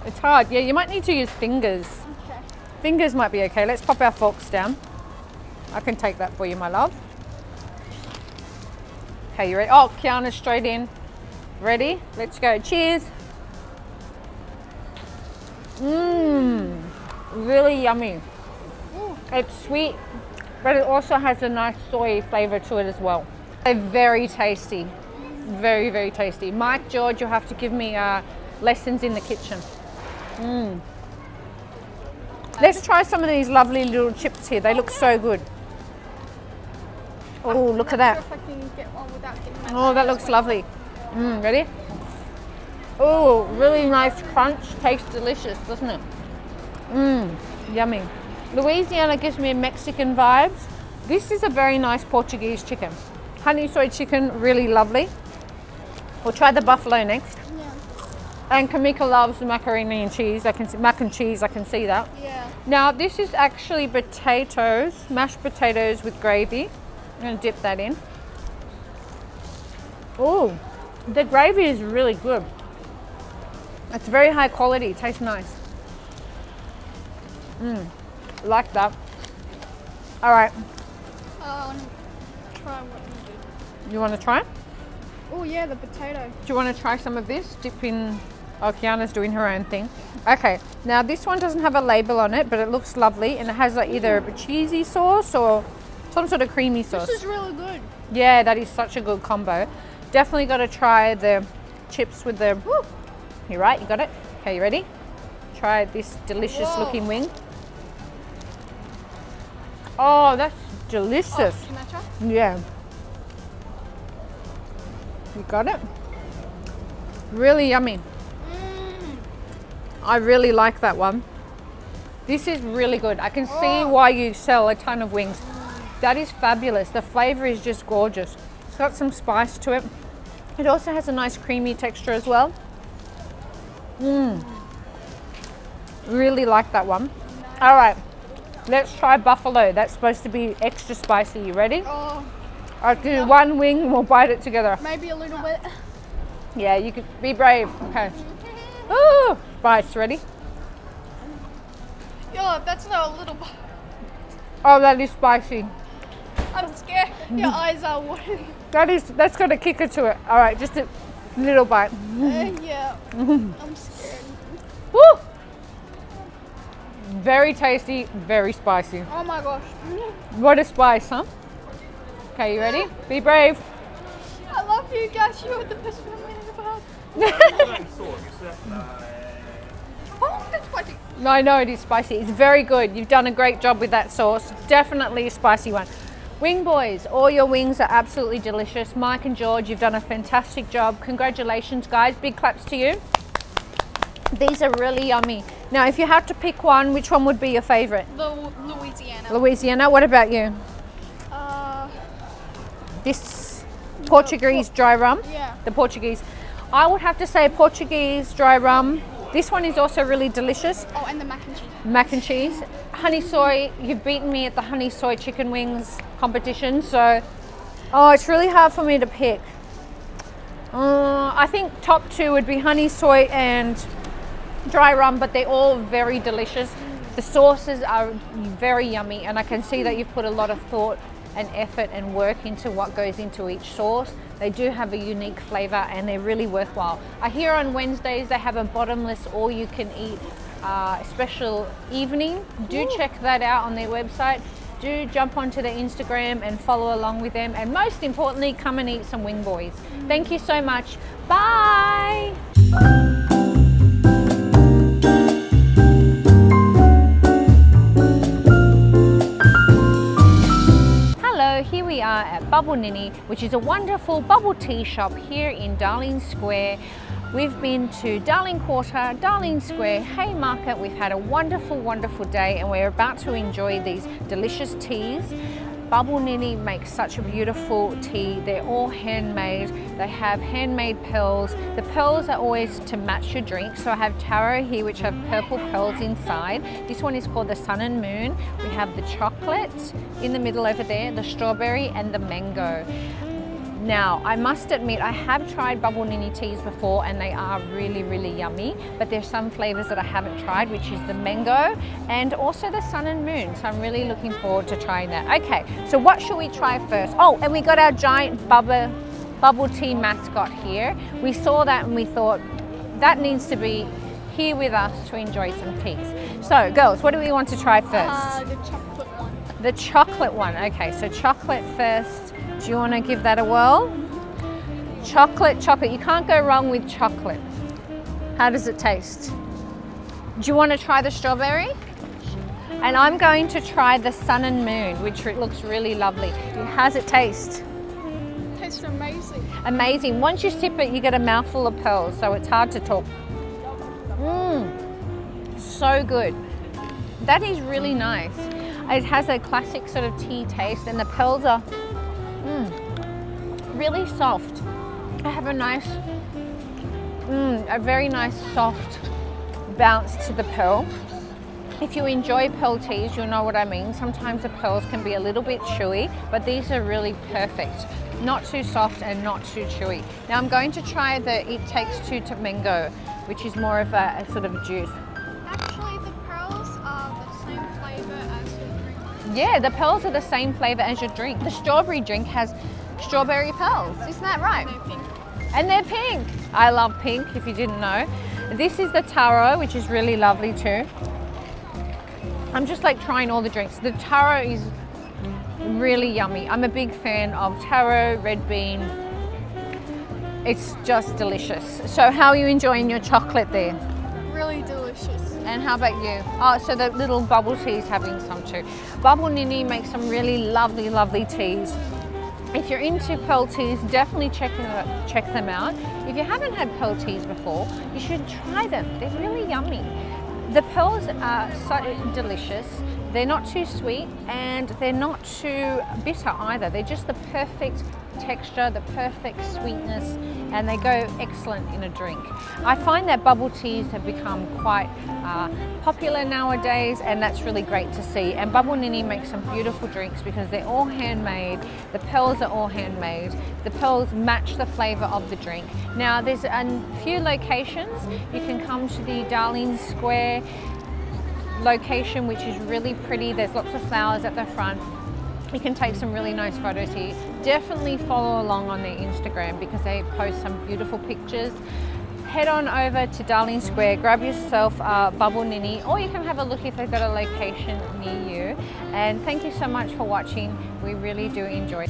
It's hard. Yeah, you might need to use fingers. Okay. Fingers might be okay. Let's pop our forks down. I can take that for you, my love. Okay, you ready? Oh, Kiana, straight in. Ready? Let's go. Cheers. Mmm, really yummy. Ooh. It's sweet, but it also has a nice soy flavor to it as well. They're very tasty. Very, very tasty. Mike, George, you'll have to give me uh, lessons in the kitchen. Mm. Let's try some of these lovely little chips here. They look so good. Oh, look at that. Sure if I can get one without getting my Oh, that looks lovely. Mm, ready? Oh, really nice crunch. Tastes delicious, doesn't it? Mmm, yummy. Louisiana gives me Mexican vibes. This is a very nice Portuguese chicken. Honey soy chicken, really lovely. We'll try the buffalo next. And Kamika loves macaroni and cheese. I can see mac and cheese. I can see that. Yeah. Now this is actually potatoes, mashed potatoes with gravy. I'm gonna dip that in. Oh, the gravy is really good. It's very high quality. Tastes nice. Mmm, like that. All right, Oh, try what you did. you want to try? Oh yeah, the potato. Do you want to try some of this? Dip in. Oh, Kiana's doing her own thing. Okay, now this one doesn't have a label on it, but it looks lovely and it has like either a cheesy sauce or some sort of creamy sauce. This is really good. Yeah, that is such a good combo. Definitely got to try the chips with the. Woo, you right? You got it? Okay, you ready? Try this delicious Whoa. looking wing. Oh, that's delicious. Oh, can I try? Yeah. You got it? Really yummy. I really like that one. This is really good. I can see Oh. why you sell a ton of wings. That is fabulous. The flavor is just gorgeous. It's got some spice to it. It also has a nice creamy texture as well. Mmm. Really like that one. All right, let's try buffalo. That's supposed to be extra spicy. You ready? Oh, I'll do one wing and we'll bite it together. maybe a little bit. Yeah, you could be brave. Okay. Ooh, bites. Ready? Yo, that's not a little bit. Oh, that is spicy. I'm scared. Your eyes are watering. That is, that's got a kicker to it. All right, just a little bite. Uh, yeah. I'm scared. Woo! Very tasty, very spicy. Oh my gosh. What a spice, huh? Okay, you ready? Be brave. I love you guys. You're the best in the world. That's spicy. No, I know it is spicy. It's very good. You've done a great job with that sauce. Definitely a spicy one. Wingboys, all your wings are absolutely delicious. Mike and George, you've done a fantastic job. Congratulations, guys. Big claps to you. These are really yummy. Now, if you had to pick one, which one would be your favorite? The Louisiana. Louisiana, what about you? Uh, This Portuguese dry rum? yeah. The Portuguese. I would have to say Portuguese dry rum. This one is also really delicious. Oh, and the mac and cheese. mac and cheese. Honey soy, you've beaten me at the honey soy chicken wings competition, so oh, it's really hard for me to pick. Uh, I think top two would be honey soy and dry rum, but they're all very delicious. The sauces are very yummy, and I can see that you've put a lot of thought and effort and work into what goes into each sauce. They do have a unique flavor and they're really worthwhile. I hear on Wednesdays they have a bottomless all you can eat uh, special evening. Do check that out on their website. Do jump onto their Instagram and follow along with them. And most importantly, come and eat some Wingboys. Thank you so much. Bye. Hello, here we are at Bubble Nini, which is a wonderful bubble tea shop here in Darling Square. We've been to Darling Quarter, Darling Square, Haymarket. We've had a wonderful, wonderful day and we're about to enjoy these delicious teas. Bubble Nini makes such a beautiful tea. They're all handmade. They have handmade pearls. The pearls are always to match your drink. So I have taro here, which have purple pearls inside. This one is called the Sun and Moon. We have the chocolate in the middle over there, the strawberry and the mango. Now, I must admit, I have tried Bubble Nini teas before and they are really, really yummy, but there's some flavors that I haven't tried, which is the mango and also the sun and moon. So I'm really looking forward to trying that. Okay, so what should we try first? Oh, and we got our giant bubble, bubble tea mascot here. We saw that and we thought that needs to be here with us to enjoy some teas. So girls, what do we want to try first? Uh, the chocolate one. The chocolate one. Okay, so chocolate first. Do you want to give that a whirl? Chocolate, chocolate. You can't go wrong with chocolate. How does it taste? Do you want to try the strawberry? And I'm going to try the sun and moon, which looks really lovely. How's it taste? Tastes amazing. Amazing. Once you sip it, you get a mouthful of pearls, so it's hard to talk. Mmm, so good. That is really nice. It has a classic sort of tea taste, and the pearls are mm, really soft. I have a nice, mm, a very nice soft bounce to the pearl. If you enjoy pearl teas, you'll know what I mean. Sometimes the pearls can be a little bit chewy, but these are really perfect. Not too soft and not too chewy. Now I'm going to try the It Takes Two to Mango, which is more of a, a sort of juice. Yeah, the pearls are the same flavor as your drink. The strawberry drink has strawberry pearls, isn't that right? They're pink. And they're pink. I love pink, if you didn't know. This is the taro, which is really lovely too. I'm just like trying all the drinks. The taro is really yummy. I'm a big fan of taro, red bean. It's just delicious. So how are you enjoying your chocolate there? Really delicious. And how about you? Oh, so the little bubble tea is having some too. Bubble Nini makes some really lovely, lovely teas. If you're into pearl teas, definitely check them, out, check them out. If you haven't had pearl teas before, you should try them. They're really yummy. The pearls are so delicious. They're not too sweet and they're not too bitter either. They're just the perfect texture, the perfect sweetness, and they go excellent in a drink. I find that bubble teas have become quite uh, popular nowadays, and that's really great to see. And Bubble Nini makes some beautiful drinks because they're all handmade. The pearls are all handmade. The pearls match the flavour of the drink. Now, there's a few locations. You can come to the Darling Square location, which is really pretty. There's lots of flowers at the front. You can take some really nice photos here. Definitely follow along on their Instagram because they post some beautiful pictures. Head on over to Darling Square, grab yourself a Bubble Nini, or you can have a look if they've got a location near you. And thank you so much for watching. We really do enjoy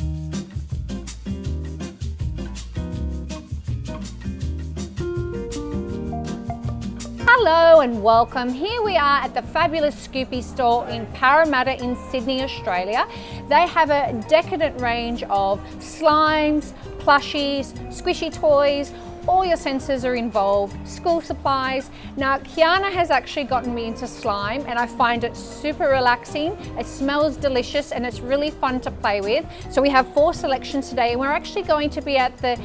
Hello and welcome. Here we are at the fabulous Scoopi store in Parramatta in Sydney, Australia. They have a decadent range of slimes, plushies, squishy toys, all your senses are involved, school supplies. Now, Kiana has actually gotten me into slime and I find it super relaxing. It smells delicious and it's really fun to play with. So we have four selections today and we're actually going to be at the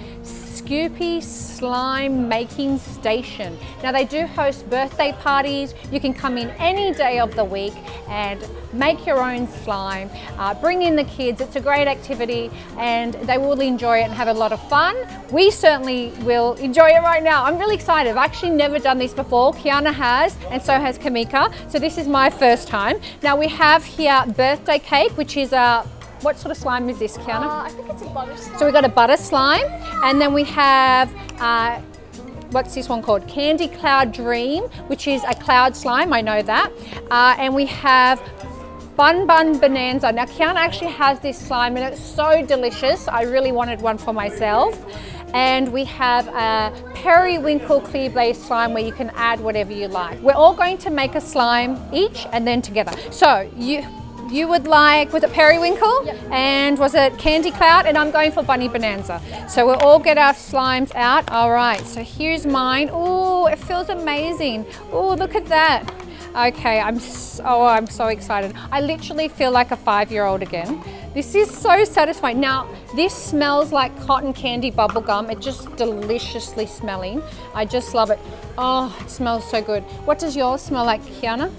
Scoopi Slime Making Station. Now they do host birthday parties. You can come in any day of the week and make your own slime. Uh, bring in the kids. It's a great activity and they will enjoy it and have a lot of fun. We certainly will enjoy it right now. I'm really excited. I've actually never done this before. Kiana has and so has Kamika. So this is my first time. Now we have here birthday cake, which is a what sort of slime is this, Kiana? Uh, I think it's a butter slime. So we've got a butter slime, and then we have. Uh, what's this one called? Candy Cloud Dream, which is a cloud slime, I know that. Uh, and we have Bun Bun Bonanza. Now Kiana actually has this slime and it's so delicious. I really wanted one for myself. And we have a periwinkle clear base slime where you can add whatever you like. We're all going to make a slime each and then together. So you, you would like, was it periwinkle? Yep. And was it candy cloud? And I'm going for bunny bonanza. So we'll all get our slimes out. All right, so here's mine. Oh, it feels amazing. Oh, look at that. Okay, I'm so, oh, I'm so excited. I literally feel like a five-year-old again. This is so satisfying. Now, this smells like cotton candy bubble gum. It's just deliciously smelling. I just love it. Oh, it smells so good. What does yours smell like, Kiana?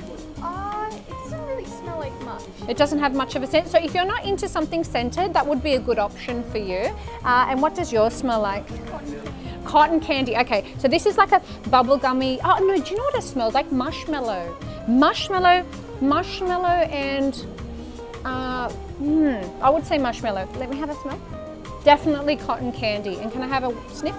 It doesn't have much of a scent. So if you're not into something scented, that would be a good option for you. Uh, and what does yours smell like? Cotton candy. Okay, so this is like a bubblegummy. Oh no, do you know what it smells like? Marshmallow. Marshmallow, marshmallow and uh, hmm, I would say marshmallow. Let me have a smell. Definitely cotton candy. And can I have a sniff?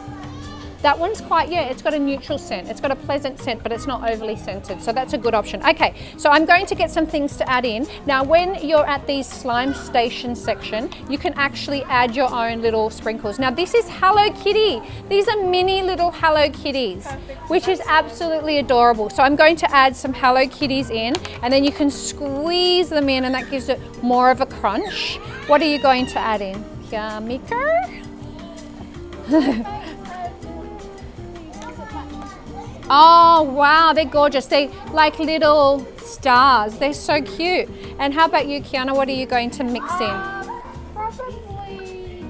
That one's quite, yeah, it's got a neutral scent. It's got a pleasant scent, but it's not overly scented. So that's a good option. Okay, so I'm going to get some things to add in. Now, when you're at the slime station section, you can actually add your own little sprinkles. Now, this is Hello Kitty. These are mini little Hello Kitties, which is absolutely adorable. So I'm going to add some Hello Kitties in, and then you can squeeze them in, and that gives it more of a crunch. What are you going to add in? Yumiko? Oh, wow, they're gorgeous. They like little stars. They're so cute. And how about you, Kiana? What are you going to mix in? Um, probably.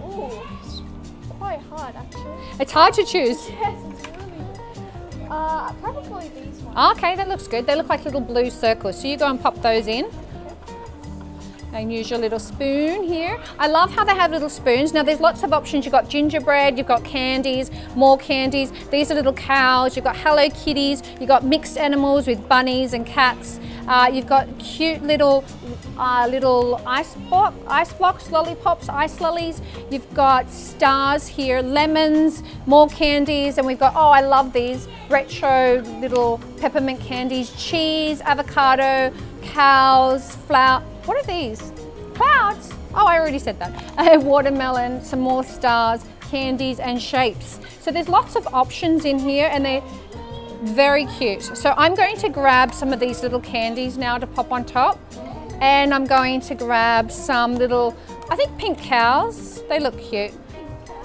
Oh, it's quite hard actually. It's hard to choose. Yes, it's really. Uh, probably these ones. Okay, that looks good. They look like little blue circles. So you go and pop those in. And use your little spoon here. I love how they have little spoons. Now there's lots of options. You've got gingerbread, you've got candies, more candies. These are little cows. You've got Hello Kitties. You've got mixed animals with bunnies and cats. Uh, you've got cute little uh, little ice block, ice blocks, lollipops, ice lollies. You've got stars here, lemons, more candies, and we've got oh I love these retro little peppermint candies, cheese, avocado, cows, flour. What are these? Clouds. Oh, I already said that. A watermelon, some more stars, candies and shapes. So there's lots of options in here and they're very cute. So I'm going to grab some of these little candies now to pop on top. And I'm going to grab some little, I think pink cows. They look cute.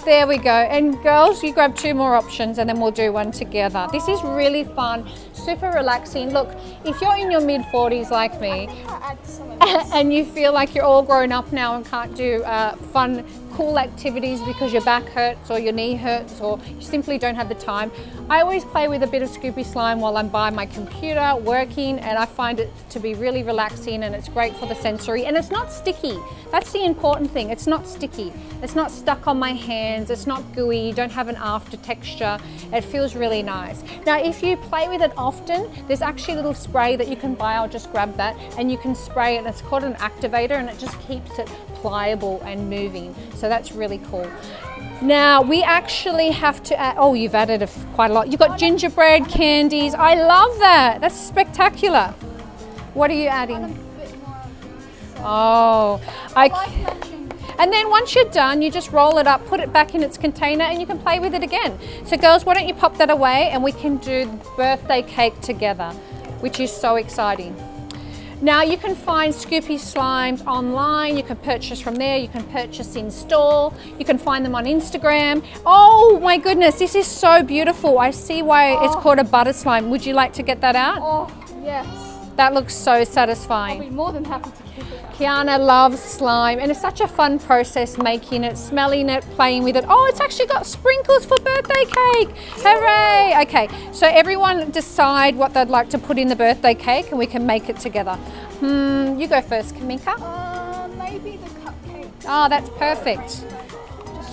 There we go. And girls, you grab two more options and then we'll do one together. This is really fun, super relaxing. Look, if you're in your mid 40s like me, I'll add some of this. and you feel like you're all grown up now and can't do uh, fun, cool activities because your back hurts or your knee hurts or you simply don't have the time, I always play with a bit of Scoopi Slime while I'm by my computer working and I find it to be really relaxing and it's great for the sensory and it's not sticky. That's the important thing, it's not sticky. It's not stuck on my hands, it's not gooey, you don't have an after texture. It feels really nice. Now if you play with it often, there's actually a little spray that you can buy, I'll just grab that, and you can spray it, it's called an activator and it just keeps it pliable and moving. So that's really cool. Now we actually have to add, oh you've added a quite a lot. You've got gingerbread candies, I love that, that's spectacular. What are you adding? bit more of these. Oh, I I, like matching. and then once you're done, you just roll it up, put it back in its container, and you can play with it again. So, girls, why don't you pop that away and we can do birthday cake together, which is so exciting. Now you can find Scoopi Slimes online, you can purchase from there, you can purchase in store, you can find them on Instagram. Oh my goodness, this is so beautiful. I see why it's Oh. called a butter slime. Would you like to get that out? Oh, yes. That looks so I'll satisfying. be more than happy to keep it. Kiana loves slime and it's such a fun process making it, smelling it, playing with it. Oh, it's actually got sprinkles for birthday cake. Hooray! Okay, so everyone decide what they'd like to put in the birthday cake and we can make it together. Hmm, you go first, Kamika. Uh, maybe the cupcake. Oh, that's perfect.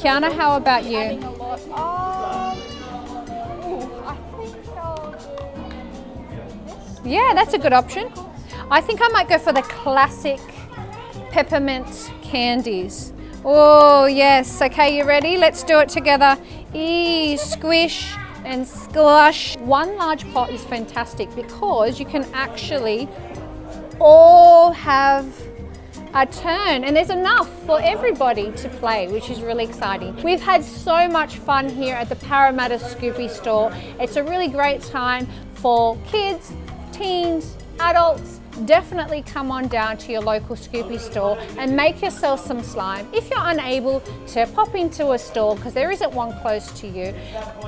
Kiana, how about you? Yeah, that's a good option. I think I might go for the classic peppermint candies. Oh, yes. Okay, you ready? Let's do it together. Eee, squish and squash. One large pot is fantastic because you can actually all have a turn and there's enough for everybody to play which is really exciting. We've had so much fun here at the Parramatta Scoopi store. It's a really great time for kids, teens, adults. Definitely come on down to your local Scoopi store and make yourself some slime. If you're unable to pop into a store because there isn't one close to you,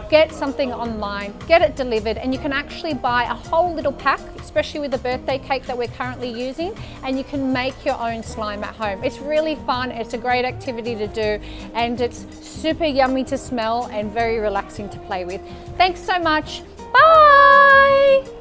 get something online, get it delivered, and you can actually buy a whole little pack, especially with the birthday cake that we're currently using, and you can make your own slime at home. It's really fun, it's a great activity to do, and it's super yummy to smell and very relaxing to play with. Thanks so much. Bye!